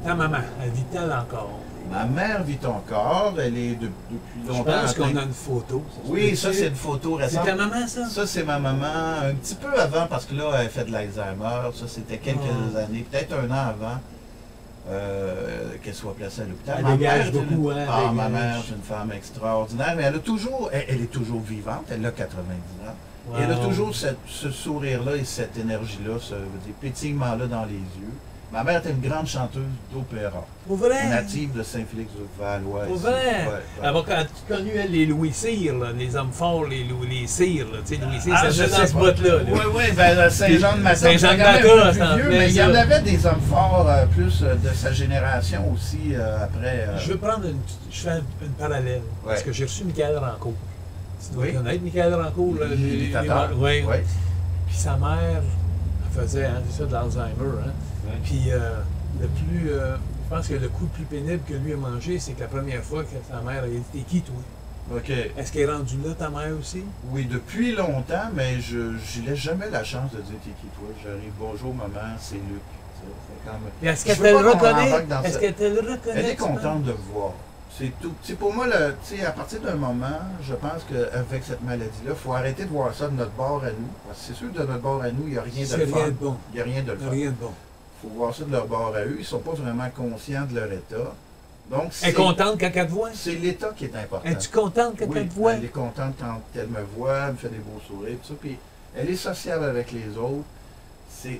Ta maman, elle vit-elle encore? Ma mère vit encore, elle est de- depuis Je longtemps. pense qu'on a une photo. Oui, ça c'est une photo C'est récente. ta maman, ça? Ça c'est ma maman, un petit peu avant parce que là elle fait de l'Alzheimer. Ça c'était quelques Ah. années, peut-être un an avant euh, qu'elle soit placée à l'hôpital. Elle dégage beaucoup, hein, Ah, ma mère c'est une femme extraordinaire, mais elle a toujours, elle, elle est toujours vivante. Elle a 90 ans. Et elle a toujours cette- ce sourire-là et cette énergie-là, ce dire, pétillement-là dans les yeux. Ma mère était une grande chanteuse d'opéra, Pour vrai? native de Saint-Félix-de-Valois. Pour vrai? Ouais, ouais. Elle connu elle, les Louis Cyr, là, les hommes forts, les, Lou- les Cyr, tu sais, Louis Cyr, Ah, ça dans ce bout-là. là. Oui, oui, ben euh, Saint-Jean-de-Matin. Saint-Jean-de-Matin, plus vieux, venait, mais il y en avait des hommes forts euh, plus euh, de sa génération aussi euh, après. euh, Je veux prendre une, je fais une, une parallèle. Parce que j'ai reçu Michael Rancourt. Tu dois Oui. connaître Michael Rancourt. Oui. Ouais. Puis sa mère, elle faisait hein, c'est ça de l'Alzheimer. Hein. Puis euh, le plus, euh, je pense que le coup le plus pénible que lui a mangé, c'est que la première fois que sa mère a dit T'es qui, toi? OK. Est-ce qu'elle est rendue là, ta mère aussi? Oui, depuis longtemps, mais je n'ai jamais la chance de dire t'es qui toi. J'arrive, bonjour maman, c'est Luc. Est-ce qu'elle te le reconnaît Est-ce qu'elle te le reconnaît Elle est contente de me voir. C'est tout. Pour moi, le, à partir d'un moment, je pense qu'avec cette maladie-là, il faut arrêter de voir ça de notre bord à nous. Parce que c'est sûr que de notre bord à nous, il n'y a rien de le fun. Il n'y a rien de le fun. Rien de bon. Faut voir ça de leur bord à eux. Ils ne sont pas vraiment conscients de leur état. Donc, Elle c'est est contente quand elle te voit? C'est l'état qui est important. Es-tu contente quand Oui, elle te voit? elle est contente quand elle me voit, elle me fait des beaux sourires, tout ça. Puis elle est sociale avec les autres.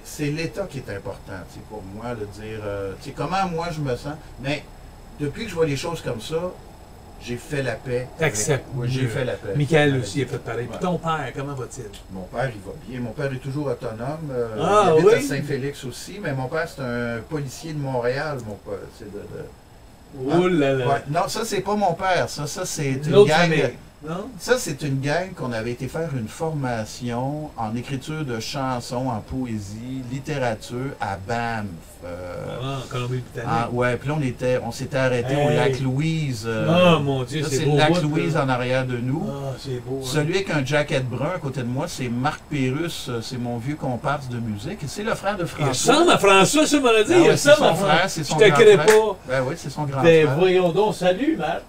C'est l'état qui est important, pour moi, de dire, euh, comment moi je me sens. Mais depuis que je vois les choses comme ça, j'ai fait la paix. T'acceptes Oui, j'ai fait la paix. Michael aussi a fait pareil. Puis ton père, comment va-t-il? Mon père, il va bien. Mon père est toujours autonome. euh, Ah, il habite à? Saint-Félix aussi, mais mon père, c'est un policier de Montréal, mon père. C'est de, de- Oh là là. Ouais, Non, ça, c'est pas mon père. Ça, ça c'est une gang. Non? Ça, c'est une gang qu'on avait été faire une formation en écriture de chansons, en poésie, littérature à Banff. euh, Ah, en Colombie-Britannique. ah, ouais, puis là, on, était, on s'était arrêté au lac Louise. euh, Ah, mon Dieu, c'est c'est beau. le lac bout, Louise là. en arrière de nous. Ah, c'est beau. hein. Celui avec un jacket brun à côté de moi, c'est Marc Pérus, euh, c'est mon vieux comparse de musique. Et c'est le frère de Il François. ressemble à François, ça m'a dit. Ah ouais, il c'est ressemble son à frère, François. c'est Je son te grand crée frère. pas. Ben oui, c'est son grand Ben frère. voyons donc, salut, Marc.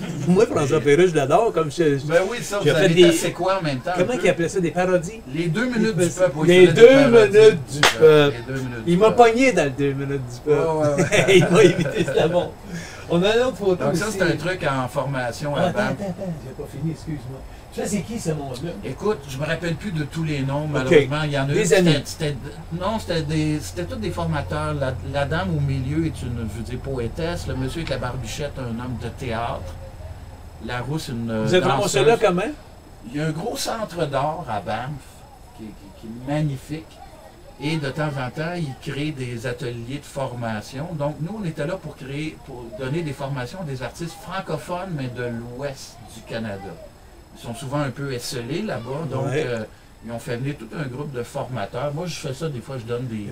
Moi, François Pérus, je l'adore comme je. Ben oui, ça, vous avez des- c'est quoi en même temps? Comment il appelait ça, des parodies? Les deux minutes du peuple. Les deux minutes du peuple. les Il m'a pogné dans le deux minutes du peuple. Ouais, ouais, ouais. il m'a évité, c'était bon. On a une autre photo Donc ça, c'est un truc en formation à Attends, attends, attends, j'ai pas fini, excuse-moi. Ça, c'est qui ce monde-là? Écoute, je me rappelle plus de tous les noms, malheureusement. Il y en a Des eu, amis. Non, c'était des. C'était tous des formateurs. La, la dame au milieu est une, je veux dire, poétesse. Le monsieur avec la barbichette, un homme de théâtre. La rousse, une. Vous êtes là comment? Il y a un gros centre d'art à Banff qui, qui- qui est magnifique. Et de temps en temps, il crée des ateliers de formation. Donc, nous, on était là pour créer, pour donner des formations à des artistes francophones, mais de l'ouest du Canada. Ils sont souvent un peu esselés là-bas. Donc, Ouais. euh, ils ont fait venir tout un groupe de formateurs. Moi, je fais ça, des fois, je donne des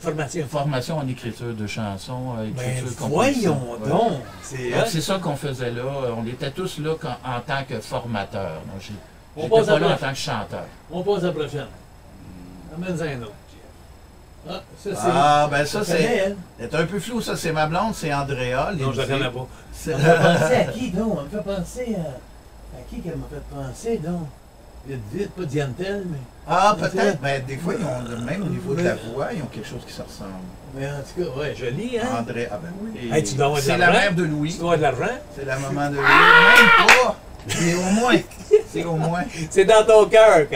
formations en écriture de chansons, euh, Ben, écriture voyons composition. Ouais. donc! C'est Donc, hot. c'est ça qu'on faisait là. On était tous là quand- en tant que formateurs. Donc, j'ai- On passe pas à là en tant que chanteur. On passe à la prochaine. Amène-en un autre. Ah, ça, c'est. Ah, ben ça, c'est. C'est un peu flou, ça, c'est ma blonde, c'est Andrea. Non, je la Lindsay. connais pas. C'est- Elle me fait penser à qui, donc? Elle me fait penser à. À qui qu'elle m'a fait penser, donc? Vite, vite, pas Diantel, mais. Ah, peut-être. Ben, des fois, ils ont le même au niveau de la Ouais. voix, ils ont quelque chose qui se ressemble. Mais en tout cas, ouais, joli, hein? André, ah ben oui. Hey, tu dois avoir de c'est la mère de Tu Louis. dois avoir de l'argent? C'est la maman de Louis. Même pas. C'est au moins. C'est au moins. C'est dans ton cœur,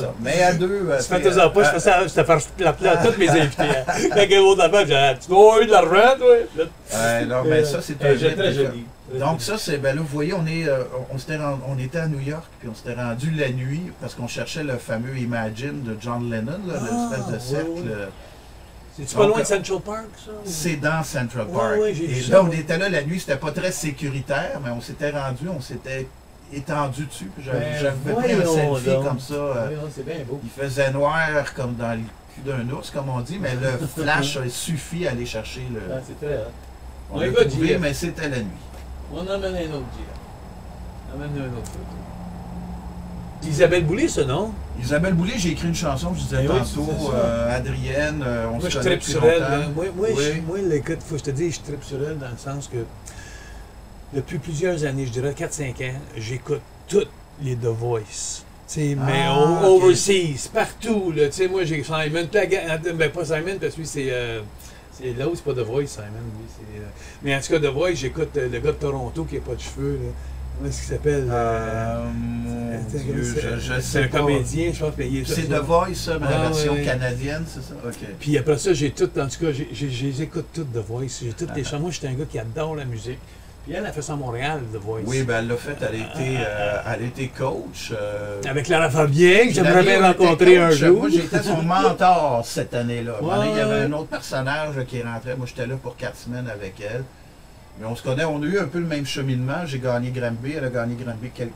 ça. Mais à deux. euh, Tu fais ça pas, je euh, fais ça, je te fais la à tous mes invités. hein. Quand il y a tu dois avoir eu de l'argent, toi? Euh, non, mais ça, c'est euh, un mythe, très joli. Donc ça, c'est, ben là, vous voyez, on, est, euh, on, s'était rend- on était à New York, puis on s'était rendu la nuit, parce qu'on cherchait le fameux Imagine de John Lennon, là, Ah, l'espèce de cercle. oui, oui. euh, C'est-tu pas loin de euh, Central Park, ça? ou- C'est dans Central Park. Et ça, là, on était là la nuit, c'était pas très sécuritaire, mais on s'était rendu, on s'était étendu dessus. J'avais Ben, j'avais pris un selfie donc. comme ça. euh, Oui, oui, c'est bien beau. il faisait noir comme dans le cul d'un ours, comme on dit, mais le flash a suffi à aller chercher le. Ah. On l'a trouvé, mais c'était la nuit. On en amène un autre, Gia. Amène un autre photo. Isabelle Boulay, ce nom? Isabelle Boulay, j'ai écrit une chanson, je disais Eh oui, tantôt, euh, Adrienne, euh, on Moi, se je connaît tripe depuis sur elle. là. Moi, moi, Oui. je, moi, là, écoute, faut que je te dise, je tripe sur elle dans le sens que depuis plusieurs années, je dirais 4-5 ans, j'écoute toutes les The Voice. Mais Ah, ok. overseas, partout. Là. Tu sais, moi, j'ai Simon, ga- ben pas Simon, parce que lui, c'est. euh, c'est là où c'est pas The Voice, Simon. Lui, c'est, euh, mais en tout cas, The Voice, j'écoute euh, le gars de Toronto qui n'a pas de cheveux. Là. Comment est-ce qu'il s'appelle Euh, c'est- je, sais un pas. comédien, je pense. C'est The Voice, ça, mais la Ah, version ouais, canadienne, c'est ça? OK. Puis après ça, j'ai tout, en tout cas, j'écoute toutes The Voice. J'ai toutes les chansons. Moi, j'étais un gars qui adore la musique. Puis elle a fait ça à Montréal, The Voice. Oui, ben elle l'a fait, elle a été, euh, elle été coach. euh, Avec Lara Fabien, que j'aimerais bien était rencontrer un jour. Moi, j'étais son mentor cette année-là. Il y avait un autre personnage qui rentrait. Moi, j'étais là pour quatre semaines avec elle. Mais on se connaît, on a eu un peu le même cheminement. J'ai gagné Granby, elle a gagné Granby quel-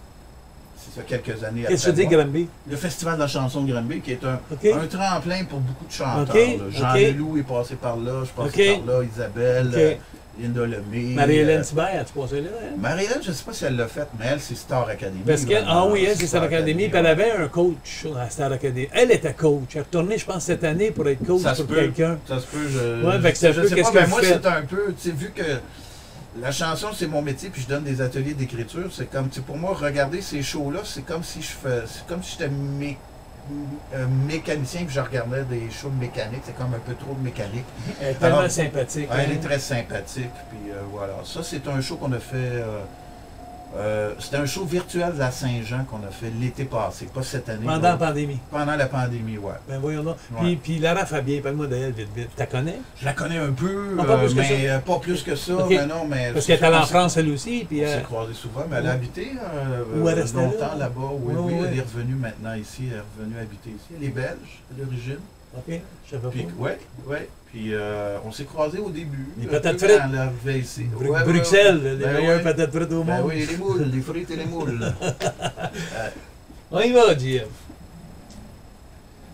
c'est ça, quelques années Qu'est-ce que tu dis. Granby? Le Festival de la chanson de Granby, qui est un, un tremplin pour beaucoup de chanteurs. Jean ok. Leloup est passé par là, je suis passé par là, Isabelle, Linda Lemay. Marie-Hélène euh, Thibert, as-tu passé là? Marie-Hélène, je ne sais pas si elle l'a fait, mais elle, c'est Star Academy. Parce qu'elle, ah oui, elle, c'est Star Academy. Puis elle avait un coach à Star Academy. Elle était coach. Elle est retournée, je pense, cette année pour être coach Ça pour peut. quelqu'un. Ça se peut, je. Ouais, fait que c'est un je peu sais pas, que ben moi, c'est un peu, tu sais, vu que la chanson, c'est mon métier, puis je donne des ateliers d'écriture, c'est comme, tu sais, pour moi, regarder ces shows-là, c'est comme si je fais, c'est comme si j'étais un mécanicien, puis je regardais des shows de mécanique, c'est comme un peu trop de mécanique. Elle est tellement Alors, sympathique. Elle hein? est très sympathique, puis euh, voilà. Ça, c'est un show qu'on a fait. Euh, C'était un show virtuel de la Saint-Jean qu'on a fait l'été passé, pas cette année. Pendant la pandémie. Pendant la pandémie, ouais. Ben voyons donc. Ouais. Puis, puis Lara Fabien, parle-moi d'elle vite, vite. Tu la connais? Je la connais un peu, Non, pas euh, plus que mais euh, pas plus que ça. Mais non, mais Parce qu'elle est allée en France, elle aussi. Puis, On euh, s'est croisés souvent, mais elle a habité euh, Ou elle là? longtemps là-bas. Oui, oui, ouais. elle est revenue maintenant ici, elle est revenue habiter ici. Elle est belge d'origine. OK, je savais Puis, pas. ouais, ouais. Puis euh, on s'est croisés au début. Les un patates frites. Bru- Ouais, ouais, Bruxelles, ouais. les Ben meilleures ouais. patates frites au Ben monde. oui, les moules, les frites et les moules. On y va, JF.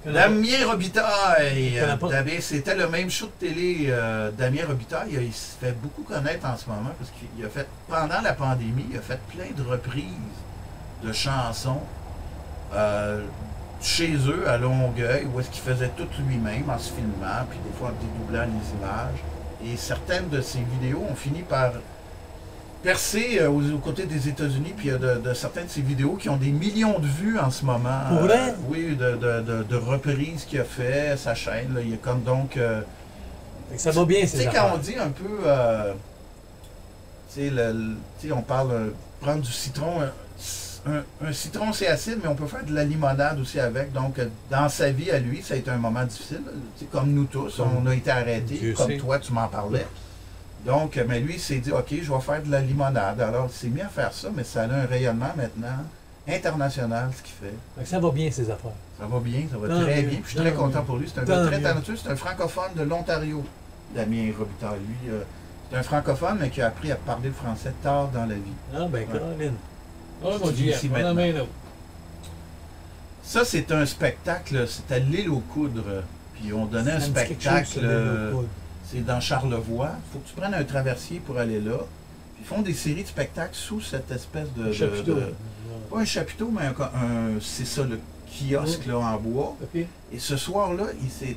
Damien Robitaille. Euh. Damien, C'était le même show de télé. euh, Damien Robitaille, il se fait beaucoup connaître en ce moment parce qu'il a fait, pendant la pandémie, il a fait plein de reprises de chansons euh, chez eux à Longueuil, où est-ce qu'il faisait tout lui-même en se filmant, puis des fois en dédoublant les images. Et certaines de ses vidéos ont fini par percer euh, aux, aux côtés des États-Unis, puis il y a de, de certaines de ses vidéos qui ont des millions de vues en ce moment. Pour vrai? oui, de, de, reprises qu'il a fait, sa chaîne. là. il y a comme donc. euh, ça va bien, tu ces sais, quand on dit un peu. euh, tu Tu sais, tu on parle euh, prendre du citron. Un, citron, c'est acide, mais on peut faire de la limonade aussi avec. Donc, dans sa vie, à lui, ça a été un moment difficile. comme nous tous, on a été arrêtés. Dieu Comme sait. toi, tu m'en parlais. Donc, mais lui, il s'est dit, OK, je vais faire de la limonade. Alors, il s'est mis à faire ça, mais ça a un rayonnement maintenant international, ce qu'il fait. Ça va bien, ces affaires. Ça va bien, ça va Tant très mieux, bien. Puis je suis très content mieux. pour lui. C'est un Tant gars très talentueux. C'est un francophone de l'Ontario, Damien Robitaille. Lui, euh, c'est un francophone, mais qui a appris à parler le français tard dans la vie. Ah, ben, Caroline. Oh, mon Dieu. Ça, c'est un spectacle. C'est à l'île aux coudres. Puis on donnait un spectacle. euh, c'est dans Charlevoix. Il faut que tu prennes un traversier pour aller là. Puis ils font des séries de spectacles sous cette espèce de. Chapiteau. de- pas un chapiteau, mais un, un- c'est ça, le kiosque là, en bois. Et ce soir-là, il s'est.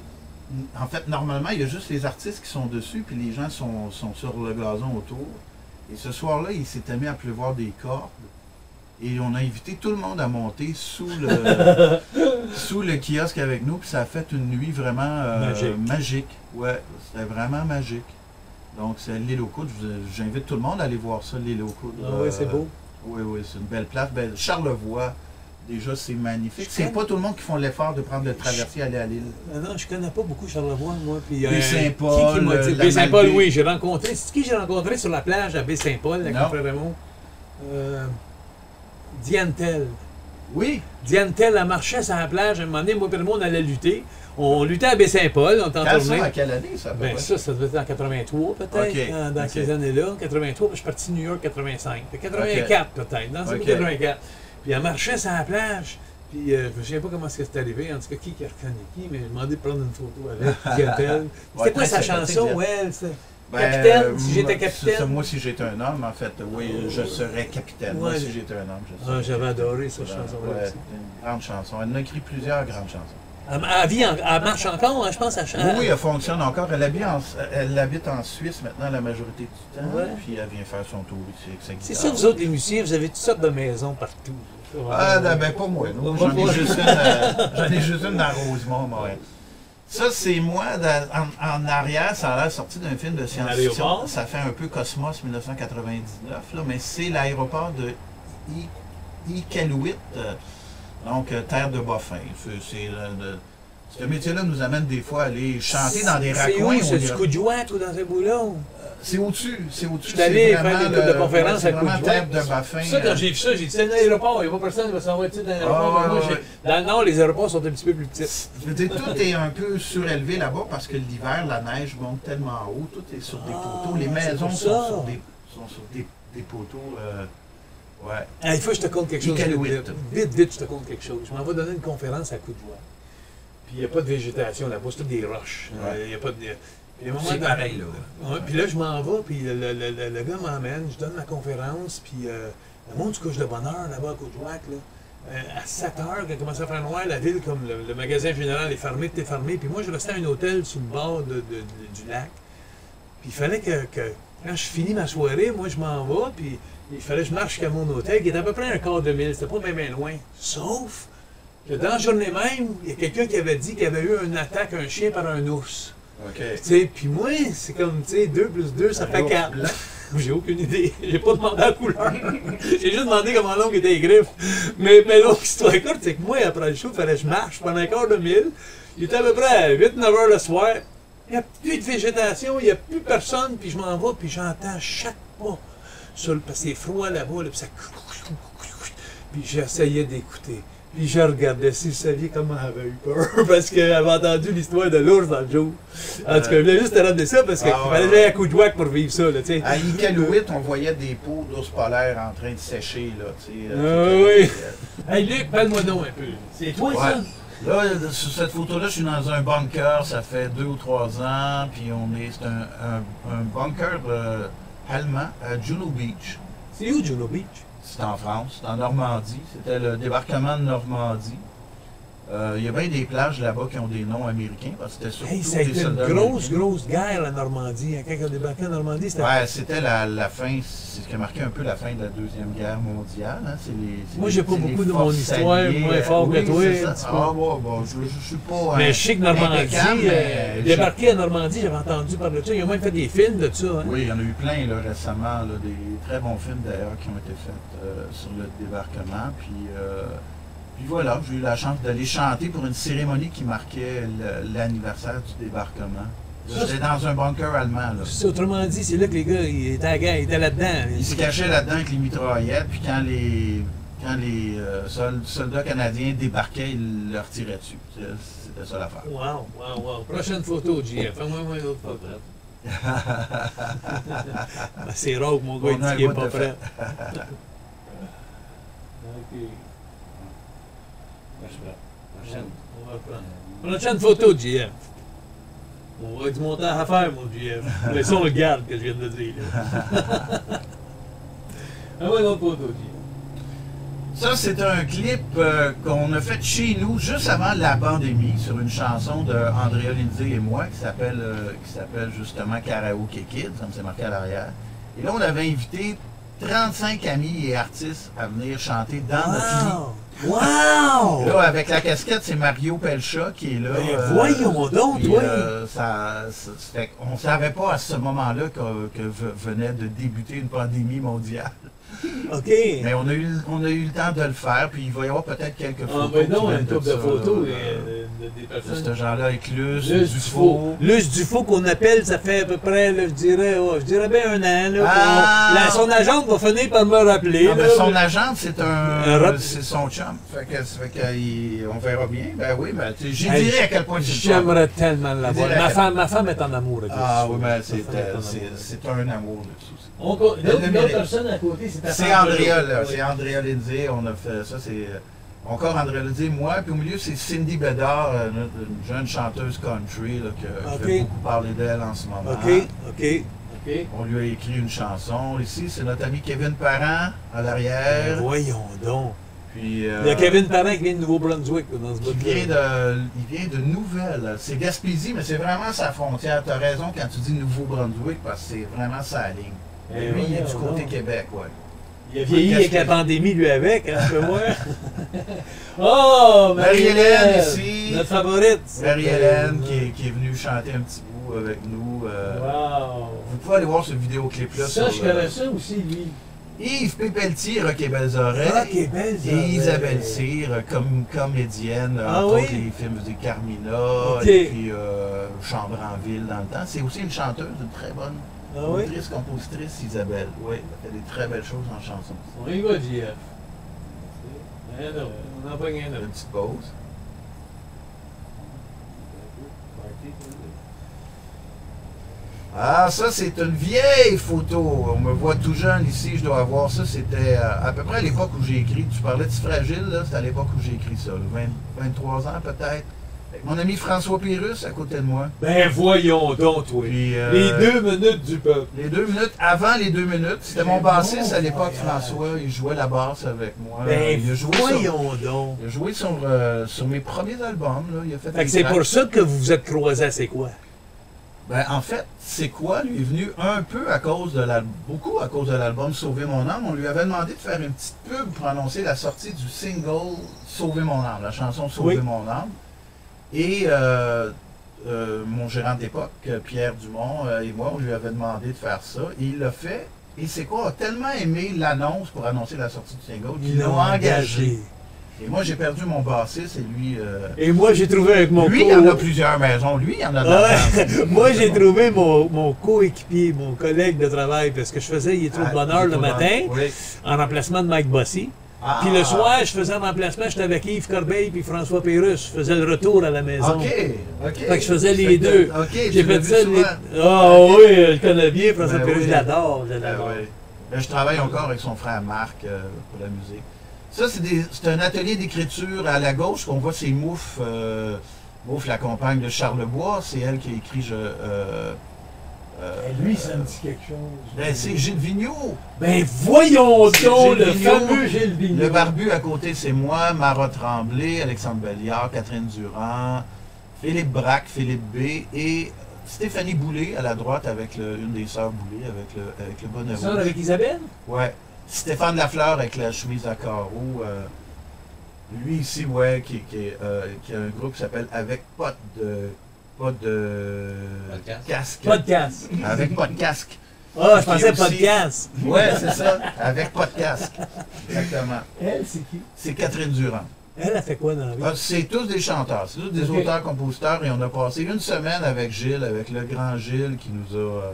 En fait, normalement, il y a juste les artistes qui sont dessus, puis les gens sont, sont sur le gazon autour. Et ce soir-là, il s'était mis à pleuvoir des cordes. Et on a invité tout le monde à monter sous le, sous le kiosque avec nous. Puis ça a fait une nuit vraiment euh, Magique. magique. Ouais, c'était vraiment magique. Donc, c'est l'île aux vous- J'invite tout le monde à aller voir ça, l'île aux Coudres. Ah, c'est Euh, beau. oui, oui, c'est une belle place. Ben, Charlevoix, déjà, c'est magnifique. C'est connais- pas tout le monde qui font l'effort de prendre le traversier et aller à l'île. Ah Non, je connais pas beaucoup Charlevoix, moi. Puis, euh, Baie-Saint-Paul, Qui qui m'a dit? la Baie-Saint-Paul, oui, j'ai rencontré. C'est qui j'ai rencontré sur la plage à Baie-Saint-Paul, avec mon frère Raymond? Euh, Diane Tell. Oui, Diane Tell, elle marchait sur la plage. À un moment donné, moi et on allait lutter. On luttait à Baie-Saint-Paul, on tournée. ça, à quelle année, ça? Ben ça, ça devait être en 83 peut-être, Ok, dans, ces années-là. 83, puis je suis parti de New York 85. Fait 84 peut-être, dans ces Ok. 84. Puis elle marchait sur la plage. Puis euh, je ne sais pas comment c'est arrivé, en tout cas qui qui a reconnu qui, mais j'ai demandé de prendre une photo avec Diane C'était Ouais, quoi sa chanson, ouais? Ben, Capitaine, si j'étais moi, capitaine. ça, moi, si j'étais un homme, en fait, oui, je serais capitaine. Moi, si j'étais un homme, je Ah, serais. J'avais adoré cette Ouais, chanson-là ouais, une grande chanson. Elle en a écrit plusieurs grandes chansons. Elle, elle vit en- elle marche encore, hein, je pense, à Oui, oui, elle fonctionne encore. Elle habite, en, elle habite en Suisse maintenant la majorité du temps. Ouais. Puis elle vient faire son tour ici. C'est ça, vous autres, les musiciens, vous avez toutes sortes de maisons partout. Ah, ben, ben, pas moi. J'en ai juste une, euh, j'en ai juste une dans Rosemont, moi. Ça, c'est moi, en, en arrière, ça a l'air sorti d'un film de science-fiction. Ça fait un peu Cosmos 1999, là, mais c'est l'aéroport de Iqaluit, euh, donc euh, terre de Boffin. C'est, ce métier-là nous amène des fois à aller chanter dans des C'est raccoins. où, c'est coup de jouette ou dans un boulot? C'est au-dessus, c'est au-dessus. Je suis allé c'est faire vraiment des cours de conférences c'est à coup de Boffin. Ça, quand euh, j'ai vu ça, j'ai dit, c'est un aéroport, il n'y a pas personne qui va s'envoyer dans l'aéroport. Ah. Dans le nord, les aéroports sont un petit peu plus petits. Je veux dire, tout est un peu surélevé là-bas parce que l'hiver, la neige monte tellement haut, tout est sur des Ah, poteaux. Les c'est maisons sont sur des, sont sur des, des poteaux. euh, ouais. Ah, il faut que je te compte quelque chose. Vite, vite, vite, je te compte quelque chose. Je m'en vais donner une conférence à coup de joie. Puis il n'y a pas de végétation là-bas, c'est tout des roches. Ouais. Euh, a pas de. puis C'est pareil, là. Ouais, puis là, je m'en vais, puis le, le- le- le- gars m'emmène, je donne ma conférence, puis euh, le monde se couche de bonheur là-bas à Côte-Jouac, là. Euh, à 7 heures, quand il commence à faire noir, la ville, comme le, le magasin général est fermé, tout est fermé. Puis moi, je restais à un hôtel sur le bord de- de- de- du lac. Puis il fallait que, que- quand je finis ma soirée, moi, je m'en vais, puis il fallait que je marche jusqu'à mon hôtel, qui est à peu près un quart de mille, c'était pas même bien loin. Sauf dans la journée même, il y a quelqu'un qui avait dit qu'il avait eu une attaque, un chien par un ours. OK. Tu sais, puis moi, c'est comme, tu sais, 2 plus 2, ça fait ours 4. blanc. J'ai aucune idée. J'ai pas demandé la couleur. J'ai juste demandé comment longues étaient les griffes. Mais, mais l'autre histoire courte, c'est que moi, après le show, il fallait que je marche pendant un quart de mille. Il était à peu près à 8-9 heures le soir. Il n'y a plus de végétation, il n'y a plus personne, puis je m'en vais, puis j'entends chaque pas. Sur le, parce que c'est froid là-bas, là, puis ça. Puis j'essayais d'écouter. Puis je regardais si vous saviez comment elle avait eu peur, parce qu'elle avait entendu l'histoire de l'ours dans le jour. En tout cas, je voulais juste te ramener ça, parce qu'il Ah ouais, fallait ouais. aller à coup de pour vivre ça, là. À Iqaluit, on voyait des peaux d'ours polaires en train de sécher. Là, sais, Ah euh, oui. euh, Hey Luc, parle-moi donc un peu. C'est toi Ouais. ça? Là, sur cette photo-là, je suis dans un bunker, ça fait deux ou trois ans, puis on est, c'est un, un- un bunker euh, allemand à Juno Beach. C'est où Juno Beach? C'est en France, en Normandie. C'était le débarquement de Normandie. Euh, Il y a bien des plages là-bas qui ont des noms américains, parce que c'était surtout Hey, ça a des une grosse, américains. grosse guerre, la Normandie. hein. Quand on a débarqué en Normandie, c'était. Ouais, c'était la, la fin, c'est ce qui a marqué un peu la fin de la Deuxième Guerre mondiale. hein. C'est les- c'est Moi, j'ai pas beaucoup de mon histoire, alliées. moins fort Oui, que toi. Ah, bon, bon, je, je suis pas. Mais hein, je sais que Normandie, euh, débarquer à Normandie, j'avais entendu parler de ça. Ils ont même fait des films de ça. Hein? Oui, il y en a eu plein là, récemment, là, des très bons films d'ailleurs qui ont été faits euh, sur le débarquement. Puis, euh, puis voilà, j'ai eu la chance d'aller chanter pour une cérémonie qui marquait l'anniversaire du débarquement. J'étais dans un bunker allemand. Là. C'est- Autrement dit, c'est là que les gars, ils étaient à la guerre, ils étaient là-dedans. Ils se cachaient là-dedans avec les mitraillettes, puis quand les, quand les euh, sol- soldats canadiens débarquaient, ils leur tiraient dessus. C'était ça l'affaire. Wow, wow, wow. Prochaine photo, JF. Fais-moi moi une autre photo. C'est rare que mon gars il est pas prêt. Ok. Moi, je suis prêt. Prochaine. On va le prendre. Prochaine photo, JF. On va du montage à faire, mon JF. Mais ça, on le garde, que je viens de dire. là. ah ouais, une autre photo, JF. Ça, c'est un clip euh, qu'on a fait chez nous juste avant la pandémie sur une chanson de Andrea Lindsay et moi qui s'appelle euh, qui s'appelle justement Karaoke Kids, comme c'est marqué à l'arrière. Et là, on avait invité 35 amis et artistes à venir chanter dans notre lit. Wow! Là, avec la casquette, c'est Mario Pelcha qui est là. Ben, euh, voyons donc, euh, ça, ça- ça fait qu'on savait pas à ce moment-là que, venait de débuter une pandémie mondiale. OK. Mais on a, eu, on a eu le temps de le faire, puis il va y avoir peut-être quelques Ah, photos. ben qui non, une couple de photos euh, de, de- des de personnes. ce genre-là avec Luce, Luce Dufault. Luce Dufault qu'on appelle, ça fait à peu près, là, je dirais, oh, je dirais bien un an. Là, Ah! son agente va finir par me rappeler. Ah, ben, là, son mais- agente, c'est un, Un rap- c'est son chum. Fait que, ça fait que il- on verra bien. Ben oui, ben, j'ai Hey, dirais à quel point c'est. J'aimerais tellement la voir. dirais Ma femme, ma femme est en amour avec Ah oui, ben c'est, un amour là-dessus L'autre personne à côté, c'est C'est Andrea, là. Oui. C'est Andrea Lindsay. On a fait ça. C'est encore Andrea Lindsay, moi. Puis au milieu, c'est Cindy Bedard, euh, une jeune chanteuse country là, que vais beaucoup parler d'elle en ce moment. OK, OK, OK. On lui a écrit une chanson. Ici, c'est notre ami Kevin Parent à Ben, l'arrière. voyons donc. Puis, euh, Il y a Kevin Parent qui vient de Nouveau-Brunswick dans ce qui bout vient de, il vient de Nouvelle. C'est Gaspésie, mais c'est vraiment sa frontière. Tu as raison quand tu dis Nouveau-Brunswick parce que c'est vraiment sa ligne. Eh lui, il est du côté donc. Québec, ouais. Il a vieilli avec la pandémie, lui, avec, je peux voir. oh, Marie-Hélène, ici. Notre favorite. Marie-Hélène qui est, qui est venue chanter un petit bout avec nous. euh, Wow. Vous pouvez aller voir ce vidéoclip-là. Ça, sur, je euh, connais ça aussi, lui. Yves Pépeltier, Rock et Belles Oreilles. Ah, qui est belle, ça. Et Isabelle Cyr, euh, comme comédienne, Ah entre oui? autres les films de Carmina, et puis euh, Chambre en ville dans le temps. C'est aussi une chanteuse, une très bonne Ah oui? autrice, compositrice, Isabelle. Oui, elle fait des très belles choses en chanson. On y va, JF. Non, on en pogne un Une autre. petite pause. Ah, ça, c'est une vieille photo. On me voit tout jeune ici, je dois avoir ça. C'était euh, à peu près à l'époque où j'ai écrit. Tu parlais de fragile, là. C'était à l'époque où j'ai écrit ça, là, 20 23 ans peut-être? Mon ami François Pérus à côté de moi. Ben voyons donc. Puis, euh, Les deux minutes du peuple. Les deux minutes, avant les deux minutes, c'était mon bassiste à l'époque. François. Il jouait la basse avec moi. Ben il a joué sur, voyons donc. il a joué sur, euh, sur mes premiers albums. Là. Il a fait Fait que des c'est pour ça que vous vous êtes croisés à C'est quoi? Ben, en fait, c'est quoi lui est venu un peu à cause de l'album, beaucoup à cause de l'album Sauver mon âme. On lui avait demandé de faire une petite pub pour annoncer la sortie du single Sauver mon âme, la chanson Sauver Oui. mon âme. Et euh, euh, mon gérant d'époque, euh, Pierre Dumont, et moi, on lui avait demandé de faire ça. Et il l'a fait. Et c'est quoi? a tellement aimé l'annonce pour annoncer la sortie du single qu'il l'a engagé. Et moi, j'ai perdu mon bassiste et lui. euh, Et moi, j'ai trouvé avec mon lui, il y en a plusieurs maisons. Lui, il y en a dans- Moi, j'ai trouvé mon, mon coéquipier, mon collègue de travail, parce que je faisais Il est trop de Ah, bonheur il est le matin, Oui. en remplacement de Mike Bossy. Ah. Puis le soir, je faisais un remplacement, j'étais avec Yves Corbeil puis François Pérusse. Je faisais le retour à la maison. OK, OK. Fait que je faisais les deux. OK, J'ai fait ça. les- Ah oui, je connais bien François Ben Pérusse, oui. je l'adore. je Ben oui. Ben, je travaille encore avec son frère Marc euh, pour la musique. Ça, c'est un atelier d'écriture à la gauche qu'on voit, c'est Mouf. Euh, Mouf, la compagne de Charlebois. C'est elle qui a écrit je, euh, Euh, lui, ça me dit quelque chose. ben, c'est Gilles Vigneault. Ben voyons donc, Gilles le Vigneault. fameux Gilles Vigneault. Le barbu à côté, c'est moi, Marotte Tremblay, Alexandre Belliard, Catherine Durand, Philippe Braque, Philippe B. et Stéphanie Boulay à la droite avec le- une des sœurs Boulay avec le, avec le bonnet Ça, rouge. avec Isabelle? Ouais. Stéphane Lafleur avec la chemise à carreaux. euh, lui ici, ouais, qui, qui, euh, qui a un groupe qui s'appelle Avec pas de. Pas de. Pas de casque. casque. Podcast. Avec pas de casque. Ah, je Qui pensais aussi- podcast. Ouais, c'est ça. Avec pas de casque. Exactement. Elle, c'est qui? C'est Catherine Durand. Elle a fait quoi dans la vie? Ah, C'est tous des chanteurs, c'est tous des auteurs-compositeurs et on a passé une semaine avec Gilles, avec le grand Gilles qui nous a. euh,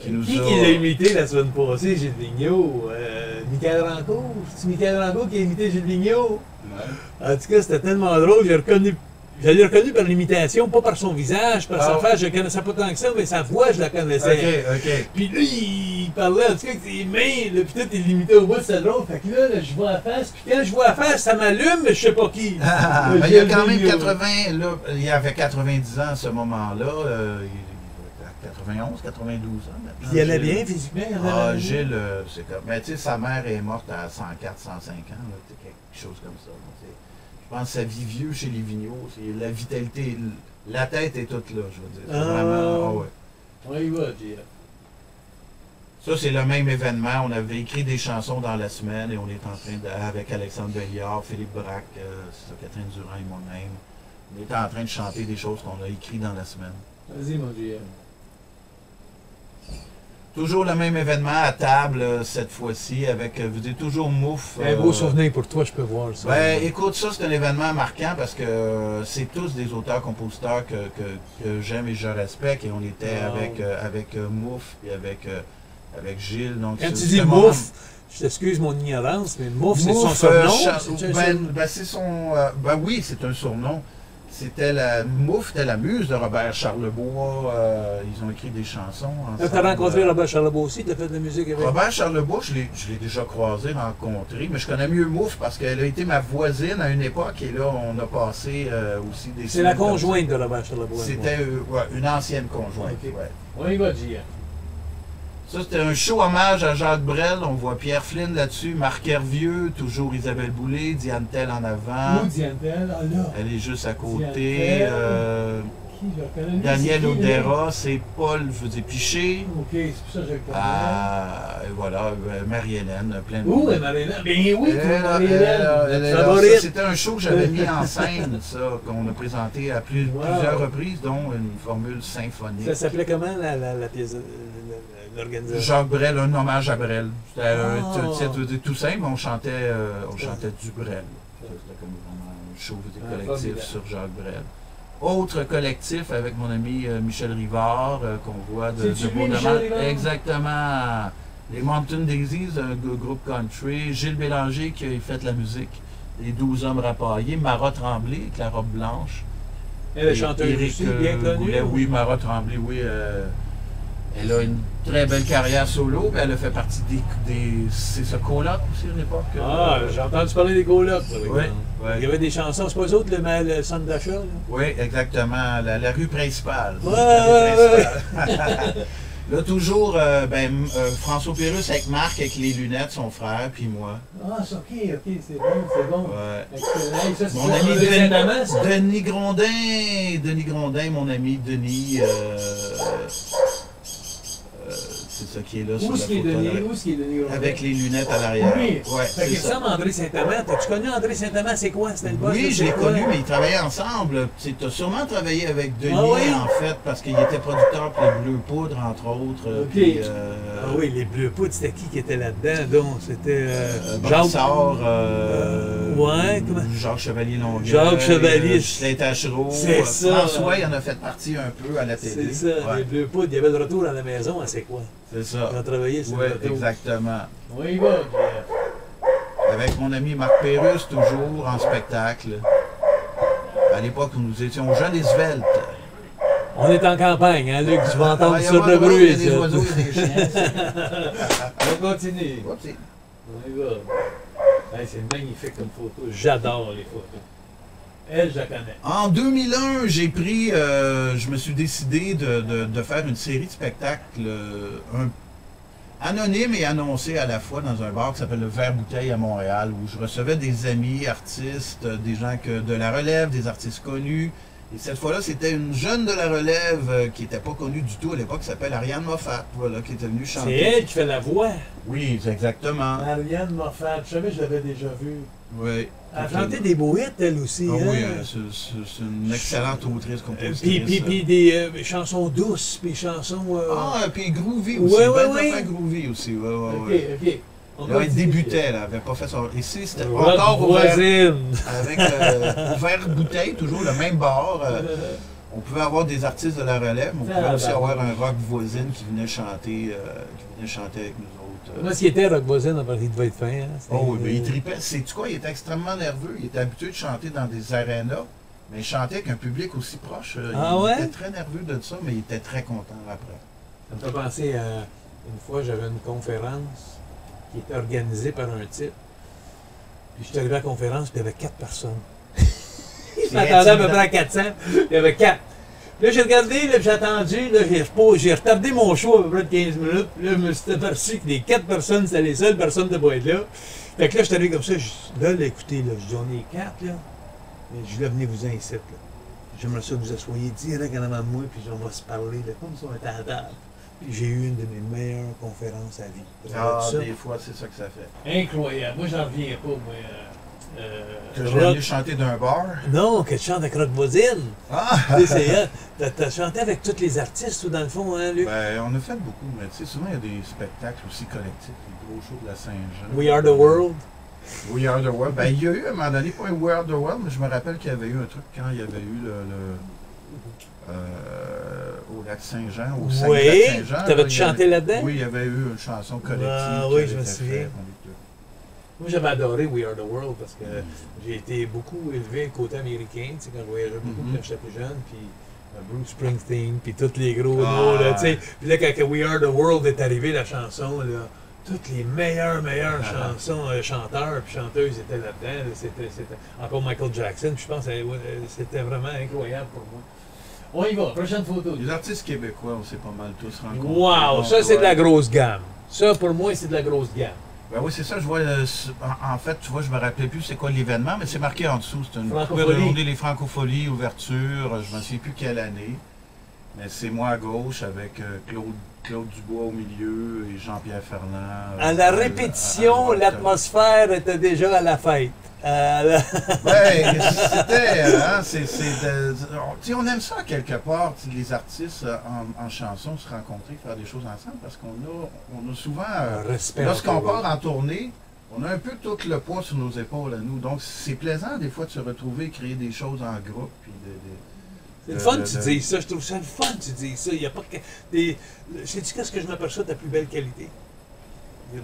qui nous Qui a. qui l'a imité la semaine passée, Gilles Vigneault? Euh, Michael Rancourt? C'est Michael Rancourt qui a imité Gilles Vigneault? Ouais. En tout cas, c'était tellement drôle, j'ai reconnu. Je l'ai reconnu par l'imitation, pas par son visage, par sa Ah. face, je ne connaissais pas tant que ça, mais sa voix, je la connaissais. Ok, ok. Puis là, il parlait, en tout cas, avec ses mains, là, puis tout, il l'imitait au bout, c'était drôle. Fait que là, là, je vois la face, puis quand je vois la face, ça m'allume, mais je sais pas qui. Ah, Le ben, il y a quand même Vigneault. 80, là, il avait 90 ans à ce moment-là. euh, il, il était à 91, 92 ans maintenant. Il allait bien physiquement, Ah. Gilles, euh, c'est comme. Mais tu sais, sa mère est morte à 104, 105 ans, là, quelque chose comme ça. là, pense que sa vie vieux chez les Vigneault, c'est la vitalité, la tête est toute là, je veux dire. Ah. vraiment. ah ouais. On y va. Ça, c'est le même événement. On avait écrit des chansons dans la semaine et on est en train de, avec Alexandre Belliard, Philippe Braque, euh, Catherine Durand et moi-même. On était en train de chanter des choses qu'on a écrites dans la semaine. Vas-y, mon Gilles. Toujours le même événement à table, euh, cette fois-ci, avec, euh, vous dites, toujours Mouf. Un beau euh, souvenir pour toi, je peux voir ça. Ben, écoute, ça, c'est un événement marquant parce que c'est tous des auteurs-compositeurs que, que- que j'aime et je respecte. Et on était Ah. avec, avec Mouf et avec, avec Gilles. Donc, Quand tu dis mouf, je t'excuse mon ignorance, mais mouf, c'est son euh, surnom? Ben, ben, c'est son. euh, ben oui, c'est un surnom. C'était la. Mouf était la muse de Robert Charlebois. euh, ils ont écrit des chansons. Ensemble. t'as rencontré Robert Charlebois aussi, t'as fait de la musique avec? Robert Charlebois, je l'ai, je l'ai déjà croisé, rencontré, mais je connais mieux Mouf parce qu'elle a été ma voisine à une époque et là, on a passé euh, aussi des. C'est la conjointe de Robert Charlebois. C'était euh, ouais, une ancienne conjointe. Ok. ouais. On y va, Gilles. Ça, c'était un show hommage à Jacques Brel. On voit Pierre Flynn là-dessus, Marc Hervieux, toujours Isabelle Boulay, Diane Tell en avant. Où? Ah là, Elle est juste à côté. Euh, qui je Daniel? Odera, c'est Paul, je veux dire, Piché. Ok, c'est pour ça que connais. Ah, et voilà, euh, Marie-Hélène, plein de est Marie-Hélène? Ben oui, Marie-Hélène. C'était un show que j'avais mis en scène, ça, qu'on a présenté à plus- Wow. plusieurs reprises, dont une formule symphonique. Ça s'appelait comment la, la, la pièce, euh, l'organisation? Jacques Brel, un hommage à Brel. C'était un Ah. tout simple, on chantait, euh, on chantait du Brel. C'était comme vraiment un show Ah, collectif sur Jacques Brel. Autre collectif avec mon ami euh, Michel Rivard, euh, qu'on voit de, de? Exactement. Les Mountain Daisies, un groupe country. Gilles Bélanger qui a fait la musique. Les 12 hommes rapaillés. Mara Tremblay avec la robe blanche. Elle est Et chanteuse Éric, aussi, bien connue. Goulet, oui, Mara Tremblay, oui. euh, elle a une très belle carrière solo. puis Elle a fait partie des. des c'est ce coloc aussi à l'époque. euh, Ah, j'ai entendu parler des colocs, exemple. Ouais. Il y avait des chansons, c'est pas eux autres, le, le centre d'achat? Oui, exactement. La, la rue principale. Ouais, La rue ouais, principale. Là, toujours, euh, ben, euh, François Pérus avec Marc, avec les lunettes, son frère, puis moi. Ah, c'est ok, ok, c'est bon, c'est bon. Ouais. Excellent. Ça, Mon ami ça? Denis, Denis Grondin, Denis Grondin, mon ami Denis, euh, c'est ça qui est là sur Où la est-ce qu'il est photo. donné? là, Où est-ce qu'il est donné? Avec les lunettes à l'arrière. Oui. Ouais, Fait qu'il ça. André Saint-Amand. T'as-tu connu André Saint-Amand? C'est quoi? C'était le boss? Oui, je l'ai connu, mais ils travaillaient ensemble. Tu as sûrement travaillé avec Denis, Ah oui? en fait, parce qu'il était producteur pour les Bleus Poudres, entre autres. Ok. puis, euh, Ah oui, les Bleus Poudres, c'était qui qui était là-dedans? Donc, c'était euh, euh. Brassard, euh, Ouais, comment- Jacques Chevalier Longueuil. Jacques Chevalier. euh, Justin Tachereau. C'est euh, ça. François, il en a fait partie un peu à la télé. C'est ça, Ouais, les Bleus Poudres. Il y avait le retour à la maison à C'est quoi? C'est ça. Ils ont travaillé sur Oui, exactement. On y va, Pierre. Avec mon ami Marc Pérus, toujours en spectacle. À l'époque où nous étions jeunes et sveltes. On est en campagne, hein, Luc? Tu vas entendre il y a sur pas le de- Il y bruit, a des ça. oiseaux, il y a des chiens. On continue. On y va. C'est magnifique comme photo. J'adore les photos. Elle, je la connais. En 2001, j'ai pris, euh, je me suis décidé de, de- de faire une série de spectacles euh, un- anonymes et annoncés à la fois dans un bar qui s'appelle le Vert Bouteille à Montréal, où je recevais des amis, artistes, euh, des gens que, de la relève, des artistes connus. Et cette fois-là, c'était une jeune de la relève euh, qui n'était pas connue du tout à l'époque, qui s'appelle Ariane Moffat, voilà, qui était venue C'est chanter. elle qui fait la voix. Oui, c'est exactement. Ariane Moffat. Je savais, je l'avais déjà vue. Oui. Elle a chanté des hits, elle aussi. Ah hein? oui, euh, c'est- une excellente autrice, Euh, compositrice. Puis, puis, puis des euh, chansons douces, puis chansons. euh, Ah, puis Groovy aussi. Ouais, d'affaires ouais. Groovy aussi. Ouais, ouais, ok, ouais. ok. Là, elle débutait, elle avait pas fait son. Ici, c'était encore voisine. Avec euh, ouvert bouteille, toujours le même bar. euh, on pouvait avoir des artistes de la relève, mais on pouvait aussi avoir oui. un rock voisine qui venait chanter, euh, qui venait chanter avec nous autres. Euh. Moi, ce qui était Rock voisine, après, il devait être fin. Hein? Oh oui, mais il tripait. Sais-tu quoi? Il était extrêmement nerveux. Il était habitué de chanter dans des arénas, mais il chantait avec un public aussi proche. euh, Ah il ouais? était très nerveux de ça, mais il était très content après. Ça me fait penser à une fois, j'avais une conférence qui était organisée par un type. Puis je suis arrivé à la conférence, puis il y avait quatre personnes. Je m'attendais à peu près à 400. Il y avait quatre. Là, j'ai regardé, j'ai attendu, là, j'ai repos- j'ai retardé mon show à peu près de 15 minutes. Puis là, je me suis aperçu que les quatre personnes, c'était les seules personnes de pas être là. Fait que là, je suis arrivé comme ça, je là, là, écoutez, là, je dis, on est quatre, là. Mais je dis, là, venez-vous incite, là. J'aimerais ça que vous asseyez direct en avant de moi, puis on va se parler, là, comme si on était à table. Puis j'ai eu une de mes meilleures conférences à vie. Ah, des fois, c'est ça que ça fait. Incroyable. Moi, j'en reviens pas, moi. Euh, Que je venu chanter d'un bar. Non, que tu chantes avec Rock Voisine. Ah! T'as- T'as chanté avec tous les artistes, tout dans le fond, hein, Luc? Ben, on a fait beaucoup, mais tu sais, souvent il y a des spectacles aussi collectifs, les gros shows de la Saint-Jean. We Are the World. We Are the World. Ben, il y a eu à un moment donné, pas un We Are the World, mais je me rappelle qu'il y avait eu un truc quand il y avait eu le. le euh, au lac Saint-Jean, au Oui. Saint-Jean. T'avais-tu y avait- chanté là-dedans? Oui, il y avait eu une chanson collective. Ah, oui, je me souviens. Moi, j'avais adoré We Are the World parce que j'ai été beaucoup élevé côté américain, tu sais, quand je voyageais beaucoup Mhm. quand j'étais plus jeune, puis euh, Bruce Springsteen, puis tous les gros Ah, là, tu sais. Puis là, quand We Are the World est arrivé, la chanson, là, toutes les meilleures, meilleures Ah. chansons, euh, chanteurs puis chanteuses étaient là-dedans. là. C'était, c'était encore Michael Jackson, puis je pense que euh, c'était vraiment incroyable pour moi. On y va, prochaine photo. Les artistes québécois, on s'est pas mal tous rencontrés. Wow, ça c'est de la grosse gamme. Ça pour moi c'est de la grosse gamme. Ben oui, c'est ça, je vois. euh, en, fait, tu vois, je me rappelais plus c'est quoi l'événement, mais c'est marqué en dessous. C'est une journée les Francopholies, ouverture, je ne souviens plus quelle année. Mais c'est moi à gauche avec euh, Claude, Claude Dubois au milieu et Jean-Pierre Fernand. euh, À la répétition, l'atmosphère était déjà à la fête. Ben, c'était. hein, c'est, on- aime ça quelque part, les artistes euh, en, en chanson se rencontrer, faire des choses ensemble, parce qu'on a, on a souvent. euh. Lorsqu'on part en tournée, on a un peu tout le poids sur nos épaules à nous. Donc, c'est plaisant des fois de se retrouver, créer des choses en groupe. Puis de, de- C'est le de- fun que tu dises ça. Je trouve ça le fun que tu dises ça. Il y a pas que. des- Sais-tu qu'est-ce que je m'aperçois de ta plus belle qualité?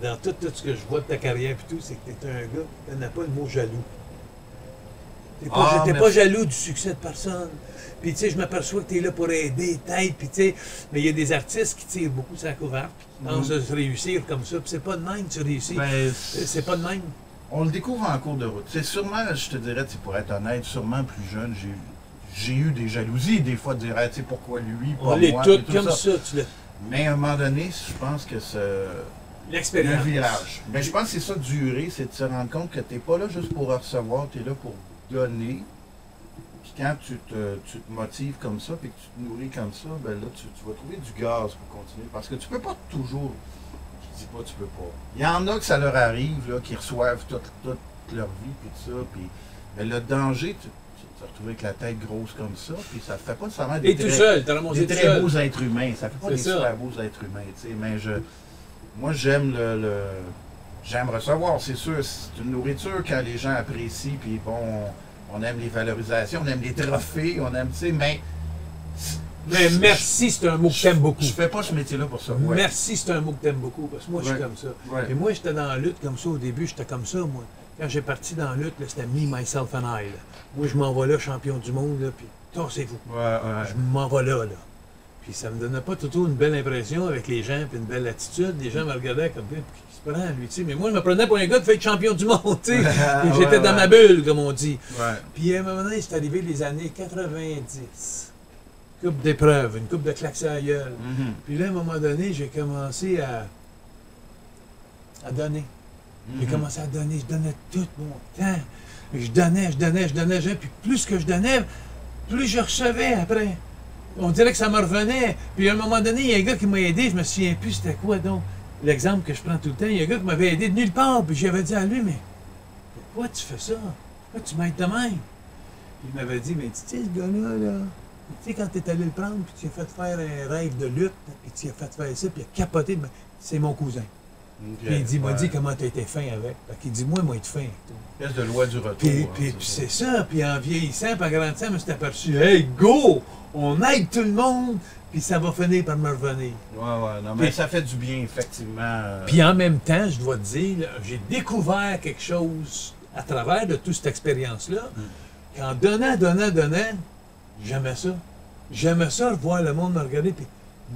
Dans tout, tout ce que je vois de ta carrière et tout, c'est que tu es un gars qui n'a pas le mot jaloux. Tu n'es pas, Ah, t'es pas jaloux du succès de personne. Puis tu sais, je m'aperçois que tu es là pour aider, t'aides, puis tu sais, mais il y a des artistes qui tirent beaucoup sa couverte, qui pensent Mhm. se réussir comme ça, puis c'est pas de même que tu réussis. Ben, c'est pas de même. on le découvre en cours de route. C'est sûrement, je te dirais, pour être honnête, sûrement plus jeune, j'ai j'ai eu des jalousies, des fois, de dire, Ah, tu sais, pourquoi lui, pas On est moi, puis tout comme ça. ça. tu l'as- Mais à un moment donné, je pense que c'est L'expérience. un virage. Mais je pense que c'est ça, durer, c'est de se rendre compte que tu n'es pas là juste pour recevoir, tu es là pour donner. Puis quand tu te, tu te motives comme ça, puis que tu te nourris comme ça, ben là, tu, tu vas trouver du gaz pour continuer. Parce que tu peux pas toujours. Je dis pas tu peux pas. Il y en a que ça leur arrive, là, qui reçoivent toute, toute leur vie, puis tout ça. Puis, mais le danger, tu, tu te retrouves avec la tête grosse comme ça, puis ça fait pas nécessairement des Et tout très- seul, des très seul. beaux êtres humains. Ça fait pas des ça. super beaux êtres humains, tu sais. Mais je, moi, j'aime le, le- j'aime recevoir. C'est sûr, c'est une nourriture quand les gens apprécient. Puis bon, on, aime les valorisations, on aime les trophées, on aime, tu sais. Mais Mais merci, c'est un mot que t'aimes beaucoup. je fais pas ce métier-là pour ça. Ouais. Merci, c'est un mot que t'aimes beaucoup, parce que moi, je suis comme ça. Ouais. Et moi, j'étais dans la lutte comme ça au début, j'étais comme ça, moi. Quand j'ai parti dans la lutte, c'était me, myself and I. là. Moi, je m'en vais là, champion du monde, là, puis tassez-vous. Ouais, ouais. Je m'en vais là, là. Puis ça me donnait pas tout une belle impression avec les gens, puis une belle attitude. Les gens me regardaient comme, qui se tu prends, lui, tu sais? Mais moi, je me prenais pour un gars de fait champion du monde, tu sais. J'étais ouais, dans ma bulle, comme on dit. Ouais. Puis à un moment donné, c'est arrivé les années 90. Coupe d'épreuves, une coupe de claques à la gueule. Mhm. Puis là, à un moment donné, j'ai commencé à, à donner. J'ai Mhm. commencé à donner, je donnais tout mon temps. Je donnais, je donnais, je donnais, je donnais. Puis plus que je donnais, plus je recevais après. On dirait que ça me revenait. Puis à un moment donné, il y a un gars qui m'a aidé, je me souviens plus c'était quoi donc. L'exemple que je prends tout le temps, il y a un gars qui m'avait aidé de nulle part, puis j'avais dit à lui, mais pourquoi tu fais ça? Pourquoi tu m'aides de même? Il m'avait dit, mais tu sais, ce gars-là, là, tu sais, quand t'es allé le prendre, puis tu as fait faire un rêve de lutte, puis tu as fait faire ça, puis il a capoté, ben, c'est mon cousin. Puis il dit, m'a dit comment t'as été fin avec. Fait qu'il dit, moi, moi, être fin. Espèce de loi du retour. Puis, hein, puis, c'est ça, puis en vieillissant, puis en grandissant, je me suis aperçu, hey, go! On aide tout le monde, puis ça va finir par me revenir. Ouais, ouais, non, mais Puis- ça fait du bien, effectivement. Puis en même temps, je dois te dire, j'ai découvert quelque chose à travers de toute cette expérience-là, qu'en donnant, donnant, donnant, j'aimais ça. J'aimais ça, voir le monde me regarder, puis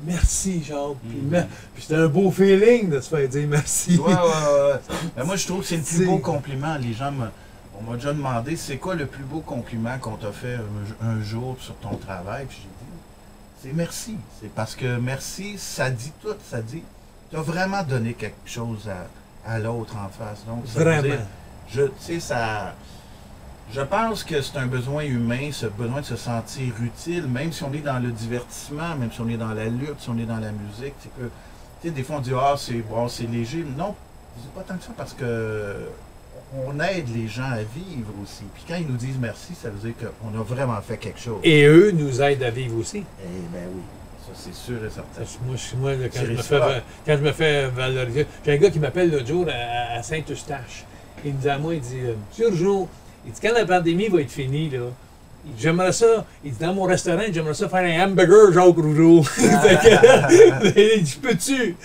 merci. Puis, Mhm. mer- puis c'était un beau feeling de se faire dire merci. Ouais, ouais, ouais. Mais moi, je trouve que c'est le plus beau compliment. Les gens me- On m'a déjà demandé c'est quoi le plus beau compliment qu'on t'a fait un, un jour sur ton travail? Puis j'ai dit c'est merci. C'est parce que merci, ça dit tout. Ça dit tu as vraiment donné quelque chose à, à l'autre en face. Donc, ça veut Vraiment. dire, je, tu sais, ça. Je pense que c'est un besoin humain, ce besoin de se sentir utile, même si on est dans le divertissement, même si on est dans la lutte, si on est dans la musique. C'est que, tu sais, des fois on dit ah c'est bon, c'est léger. Non, c'est pas tant que ça parce que on aide les gens à vivre aussi. Puis quand ils nous disent merci, ça veut dire qu'on a vraiment fait quelque chose. Et eux nous aident à vivre aussi. Eh ben oui, ça c'est sûr et certain. Moi, moi, quand, je me fais, quand je me fais valoriser, j'ai un gars qui m'appelle l'autre jour à, à Saint-Eustache. Il me dit à moi, il dit, euh, Monsieur Rougeau, il dit, quand la pandémie va être finie, là, j'aimerais ça, il dit, dans mon restaurant, j'aimerais ça faire un hamburger Jacques Rougeau. Il dit, peux-tu?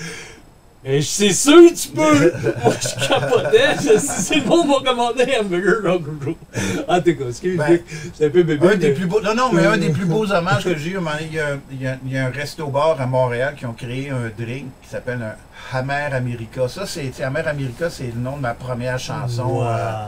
Et c'est sûr que tu peux! Moi, je capotais. Je, c'est bon, on va commander un hamburger Jacques Rougeau. En tout cas, excuse moi Ben, c'est un peu bébé. Un des plus beaux, non, non, mais un des plus beaux hommages que j'ai eu, il y, a, un- il y a- il y a un resto-bar à Montréal qui ont créé un drink qui s'appelle un Hammer America. Ça, c'est, Hammer America, c'est le nom de ma première chanson. Wow. euh,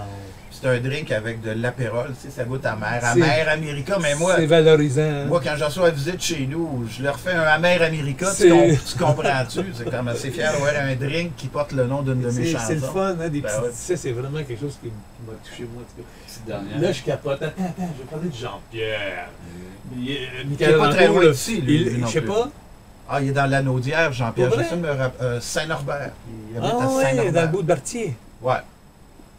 c'est un drink avec de l'apérole, tu sais, ça goûte amer. Hammer America, mais moi, C'est valorisant. hein? moi, quand je reçois la visite chez nous, je leur fais un Hammer America, tu, tu comprends-tu? C'est comme assez fier d'avoir un drink qui porte le nom d'une de mes chansons. c'est le fun, hein, des Ben petits- ouais. Ça, c'est vraiment quelque chose qui, m'a touché, moi. en tout cas. Là, je capote. Attends, attends, je vais parler de Jean-Pierre. Il- euh, Michael est pas très loin là, d'ici, lui, il- lui non Je sais plus. pas. Ah, il est dans l'anaudière, Jean-Pierre. Pour Je me rapp- euh, Saint-Norbert. Il habite Ah à ouais, Saint-Norbert. dans le bout de Bartier. Ouais,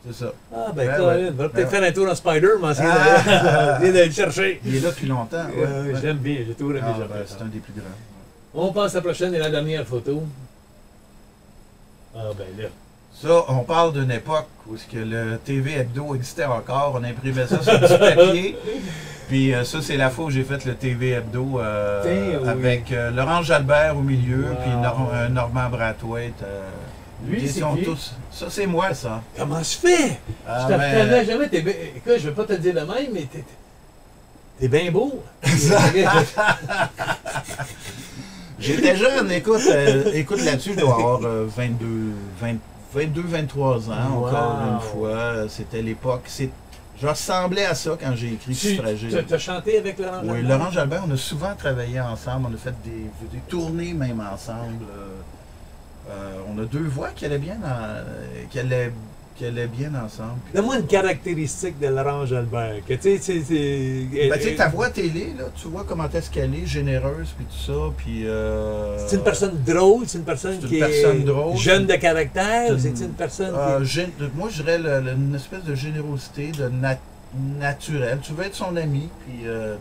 c'est ça. Ah, ben, Ben Colin, ouais. va peut-être Ben faire un tour en Spider, mais Ah. de- essayer d'aller le chercher. Il est là depuis longtemps. ouais, Euh. J'aime bien, j'ai tout aimé Ah, ben, c'est un des plus grands. On passe à la prochaine et la dernière photo. Ah, ben là. Ça, on parle d'une époque où ce que le TV Hebdo existait encore. On imprimait ça sur du papier. Puis euh, ça, c'est la fois où j'ai fait le TV Hebdo euh, oui. avec euh, Laurent Jalbert au milieu, Wow. puis Nor- euh, Normand Brathwaite. Euh, Lui, ils c'est tous. Ça, c'est moi, ça. Comment se fait? Ah, je te mais- jamais. T'es bien- Écoute, je vais pas te dire de même, mais t'es. T'es bien beau. J'étais jeune, écoute, euh, écoute là-dessus, je dois avoir euh, 22, 20 22, 23 ans, Wow. encore une fois. C'était l'époque. C'est- Je ressemblais à ça quand j'ai écrit Tu Suffragile. as chanté avec Laurent Oui, Jalbert? Laurent Jalbert, on a souvent travaillé ensemble, on a fait des, des tournées même ensemble. euh, euh, on a deux voix qui allaient bien, dans- qui allaient, qui allaient bien ensemble. Donne-moi une caractéristique de Laurent Jalbert. Que tu sais, c'est. c'est- Ben, tu sais, ta voix télé, là, tu vois comment est-ce qu'elle est, généreuse, puis tout ça, puis... euh, C'est une personne drôle, c'est une personne c'est une qui personne est drôle. jeune de caractère, C'est ou une- c'est une personne Euh, qui... de- moi, je dirais le- le- une espèce de générosité, de nat- naturelle. Tu veux être son ami, puis euh,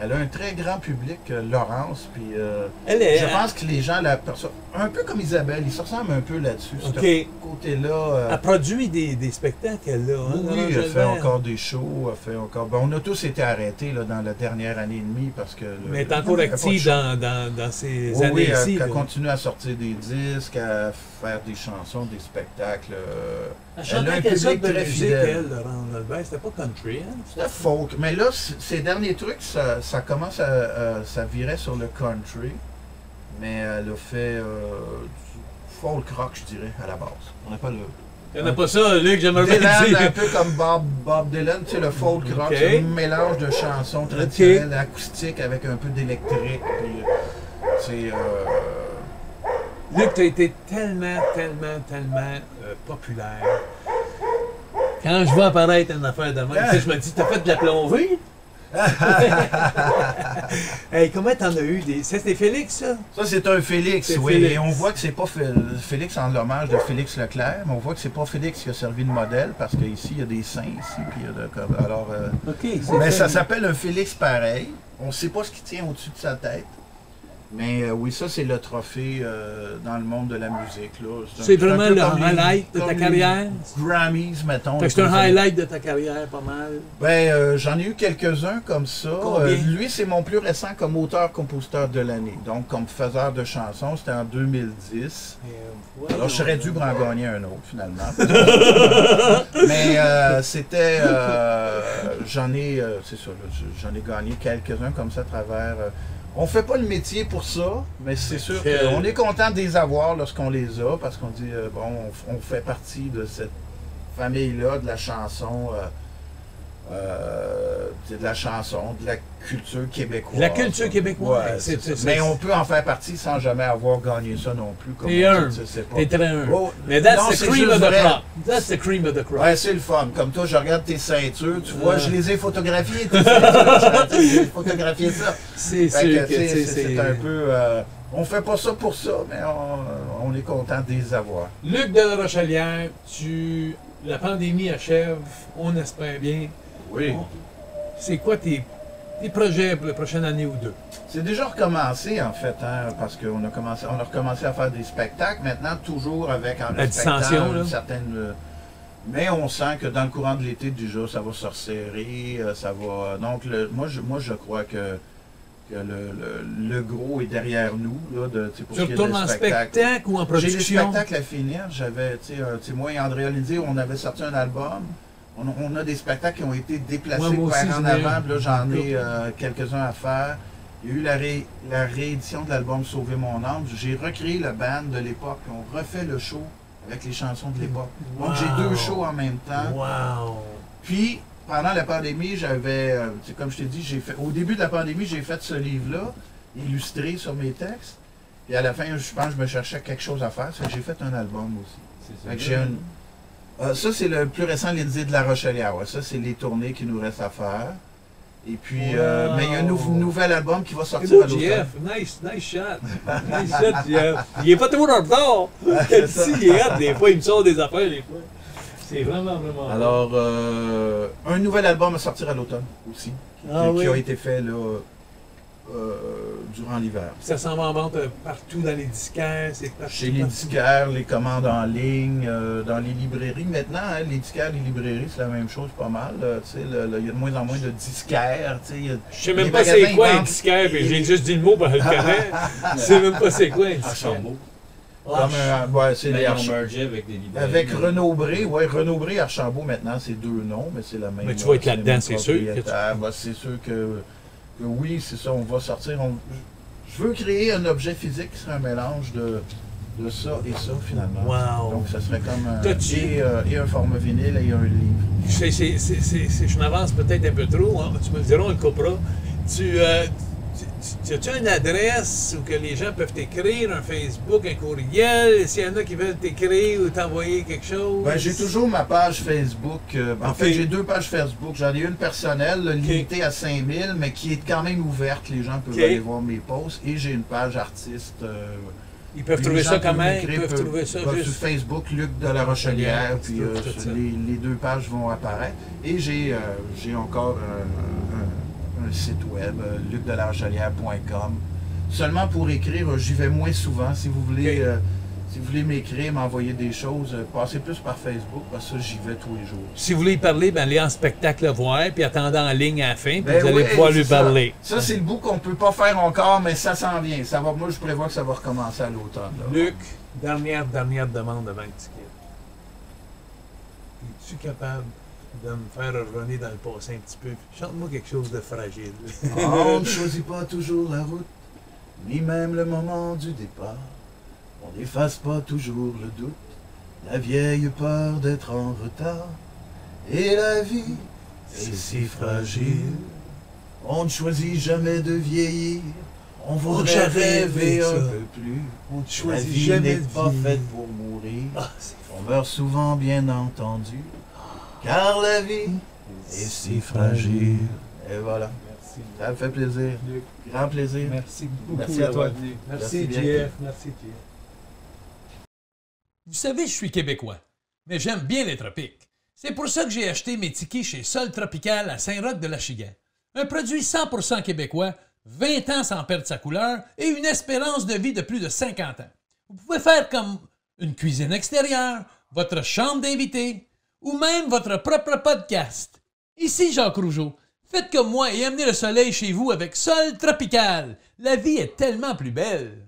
elle a un très grand public, euh, Laurence, puis euh, Elle est... je pense que les gens la perçoivent un peu comme Isabelle, ils se ressemblent un peu là-dessus, OK. ce côté-là. euh, Elle produit des, des spectacles, elle, là. hein, oui, elle fait encore des shows, elle fait encore. ben, on a tous été arrêtés là, dans la dernière année et demie parce que. le- Mais elle est encore active dans, dans, dans ces Oui, oui, années-ci. elle, elle continue à sortir des disques, à faire des chansons, des spectacles. euh, Elle a un public de très musique, fidèle. elle, Laurent? C'était pas country, hein? C'était folk. Mais là, ces derniers trucs, ça, ça commence à, à- Ça virait sur le country. Mais elle a fait euh, du folk rock, je dirais, à la base. On n'a pas le. Il n'y en a pas ça, Luc, j'aimerais bien dire. un peu comme Bob, Bob Dylan, tu sais, le folk rock, Ok. c'est un mélange de chansons traditionnelles, acoustiques avec un peu d'électrique. puis, euh, C'est. Luc, tu as été tellement, tellement, tellement euh, populaire. Quand je vois apparaître une affaire de même, je me dis, t'as fait de la plomberie? hey, comment t'en as eu des? C'était Félix, ça? Ça, c'est un Félix, oui. Félix. Et on voit que c'est pas Fé- Félix en l'hommage de Félix Leclerc, mais on voit que c'est pas Félix qui a servi de modèle parce qu'ici, il y a des seins ici. Puis il y a de, alors, euh, OK. mais ça s'appelle un Félix pareil. On sait pas ce qui tient au-dessus de sa tête. Mais euh, oui, ça, c'est le trophée euh, dans le monde de la musique. C'est vraiment le les- highlight de ta carrière? Grammys, mettons. C'est un highlight de ta carrière, pas mal. Ben, euh, j'en ai eu quelques-uns comme ça. Lui, c'est mon plus récent comme auteur-compositeur de l'année. Donc, comme faiseur de chansons, c'était en 2010. Alors, je serais dû pour en gagner un autre, finalement. Mais c'était. j'en ai. c'est ça, j'en ai gagné quelques-uns comme ça à travers. Euh, on fait pas le métier pour ça, mais c'est sûr Quel- qu'on est content de les avoir lorsqu'on les a, parce qu'on dit, euh, bon, on, on fait partie de cette famille-là, de la chanson. euh, euh, de la chanson, de la culture québécoise. La culture québécoise, Ouais, Mais on peut en faire partie sans jamais avoir gagné ça non plus. comme T'es un. T'es très un. Oh, Mais that's non, the c'est cream of the vrai. crop. That's the cream of the crop. Ouais, c'est le fun. Comme toi, je regarde tes ceintures, tu vois, Ouais. je les ai photographiées, tes ceintures. J'ai photographié ça. C'est un peu. euh, on fait pas ça pour ça, mais on, on est content de les avoir. Luc de la Rochelière, tu... la pandémie achève, on espère bien. Oui. C'est quoi tes, tes projets pour la prochaine année ou deux? C'est déjà recommencé, en fait, hein, parce qu'on a commencé, on a recommencé à faire des spectacles, maintenant toujours avec en La là? une certaine. euh, mais on sent que dans le courant de l'été, déjà, ça va se resserrer, euh, ça va. Donc, le, moi, je, moi, je crois que, que le, le- le gros est derrière nous, là, de, tu pour retournes en spectacle ou en J'ai des production? spectacles à finir. J'avais, tu sais, euh, moi et André Lindsay, on avait sorti un album. On, on a des spectacles qui ont été déplacés Ouais, aussi, en avant. là, j'en ai euh, quelques-uns à faire. Il y a eu la, ré- la réédition de l'album Sauver mon âme. J'ai recréé le band de l'époque. On refait le show avec les chansons de l'époque. Donc, j'ai deux shows en même temps. Wow! Puis, pendant la pandémie, j'avais, euh, comme je t'ai dit, j'ai fait, au début de la pandémie, j'ai fait ce livre-là, illustré sur mes textes. Puis à la fin, je pense que je me cherchais quelque chose à faire. J'ai fait un album aussi. J'ai Euh, ça, c'est le plus récent Lindsay de la Rochelière. ouais. Ça, c'est les tournées qui nous restent à faire. Et puis, euh, mais il y a un nou- nouvel album qui va sortir à l'automne. Jeff. Nice, nice shot. Nice shot, Jeff. Il est pas toujours en retard. c'est ça. Si, il est des fois, il me sort des affaires, des fois. C'est vraiment, vraiment. Alors, euh, un nouvel album à sortir à l'automne aussi, qui, Ah qui oui. a été fait là, durant l'hiver. Ça s'en va en vente euh, partout dans les disquaires. C'est partout. Chez les disquaires, les commandes en ligne, euh, dans les librairies. Maintenant, hein, les disquaires, les librairies, c'est la même chose pas mal. Il y a de moins en moins de disquaires. Je sais même pas c'est quoi un disquaire, j'ai juste dit le mot, parce que je le connais. Je sais même pas c'est quoi un disquaire. Archambault. Ah, Comme, euh, ouais, c'est avec des librairies. Avec Renaud Bré, ouais, Renaud Bré, Archambault, maintenant, c'est deux noms, mais c'est la même. Mais tu vas être là-dedans, c'est sûr que tu- propriétaires. C'est sûr que, que oui, c'est ça, on va sortir. on- je veux créer un objet physique qui serait un mélange de, de ça et ça, finalement. Wow. Donc, ça serait comme un, et, euh, et un format vinyle et un livre. Je m'avance peut-être un peu trop, hein, tu me le diras, on le coupera. Tu, euh, as-tu une adresse où que les gens peuvent t'écrire, un Facebook, un courriel, s'il y en a qui veulent t'écrire ou t'envoyer quelque chose? Ben, j'ai toujours ma page Facebook. euh, en Ok. fait, j'ai deux pages Facebook. J'en ai une personnelle, limitée à 5000, mais qui est quand même ouverte. Les gens peuvent aller voir mes posts. Et j'ai une page artiste. euh, Ils peuvent Les trouver ça peuvent comment? Ils peuvent trouver ça bah, juste... Sur Facebook, Luc de la Rochelière, Tu puis euh, les, les deux pages vont apparaître. Et j'ai j'ai encore un, site web, euh, lucdelarochelière.com. Seulement pour écrire, euh, j'y vais moins souvent. Si vous voulez, euh, si vous voulez m'écrire, m'envoyer des choses, passez plus par Facebook, parce que j'y vais tous les jours. Si vous voulez y parler, ben allez en spectacle le voir, puis attendez en ligne à la fin, puis Ben vous allez pouvoir lui ça. parler. Ça, c'est le bout qu'on peut pas faire encore, mais ça s'en vient. Ça va, moi, je prévois que ça va recommencer à l'automne. Luc, dernière, dernière demande avant que tu quittes. Es-tu capable de me faire revenir dans le passé un petit peu? Chante-moi quelque chose de fragile. On ne choisit pas toujours la route, ni même le moment du départ. On n'efface pas toujours le doute, la vieille peur d'être en retard. Et la vie est si fragile, on ne choisit jamais de vieillir. On voudrait rêver un peu plus. On ne La choisit vie jamais n'est pas faite pour mourir. Ah, On meurt souvent, bien entendu, car la vie est si fragile. Et voilà, Merci. ça me fait plaisir. Luc. Grand plaisir. Merci beaucoup Merci à toi. venu. Merci Merci. JF. Merci, JF. Vous savez, je suis québécois, mais j'aime bien les tropiques. C'est pour ça que j'ai acheté mes tickets chez Sol Tropical à Saint-Roch-de-l'Achigan. Un produit 100% québécois, 20 ans sans perdre sa couleur et une espérance de vie de plus de 50 ans. Vous pouvez faire comme une cuisine extérieure, votre chambre d'invité ou même votre propre podcast. Ici Jacques Rougeau. Faites comme moi et amenez le soleil chez vous avec Sol Tropical. La vie est tellement plus belle.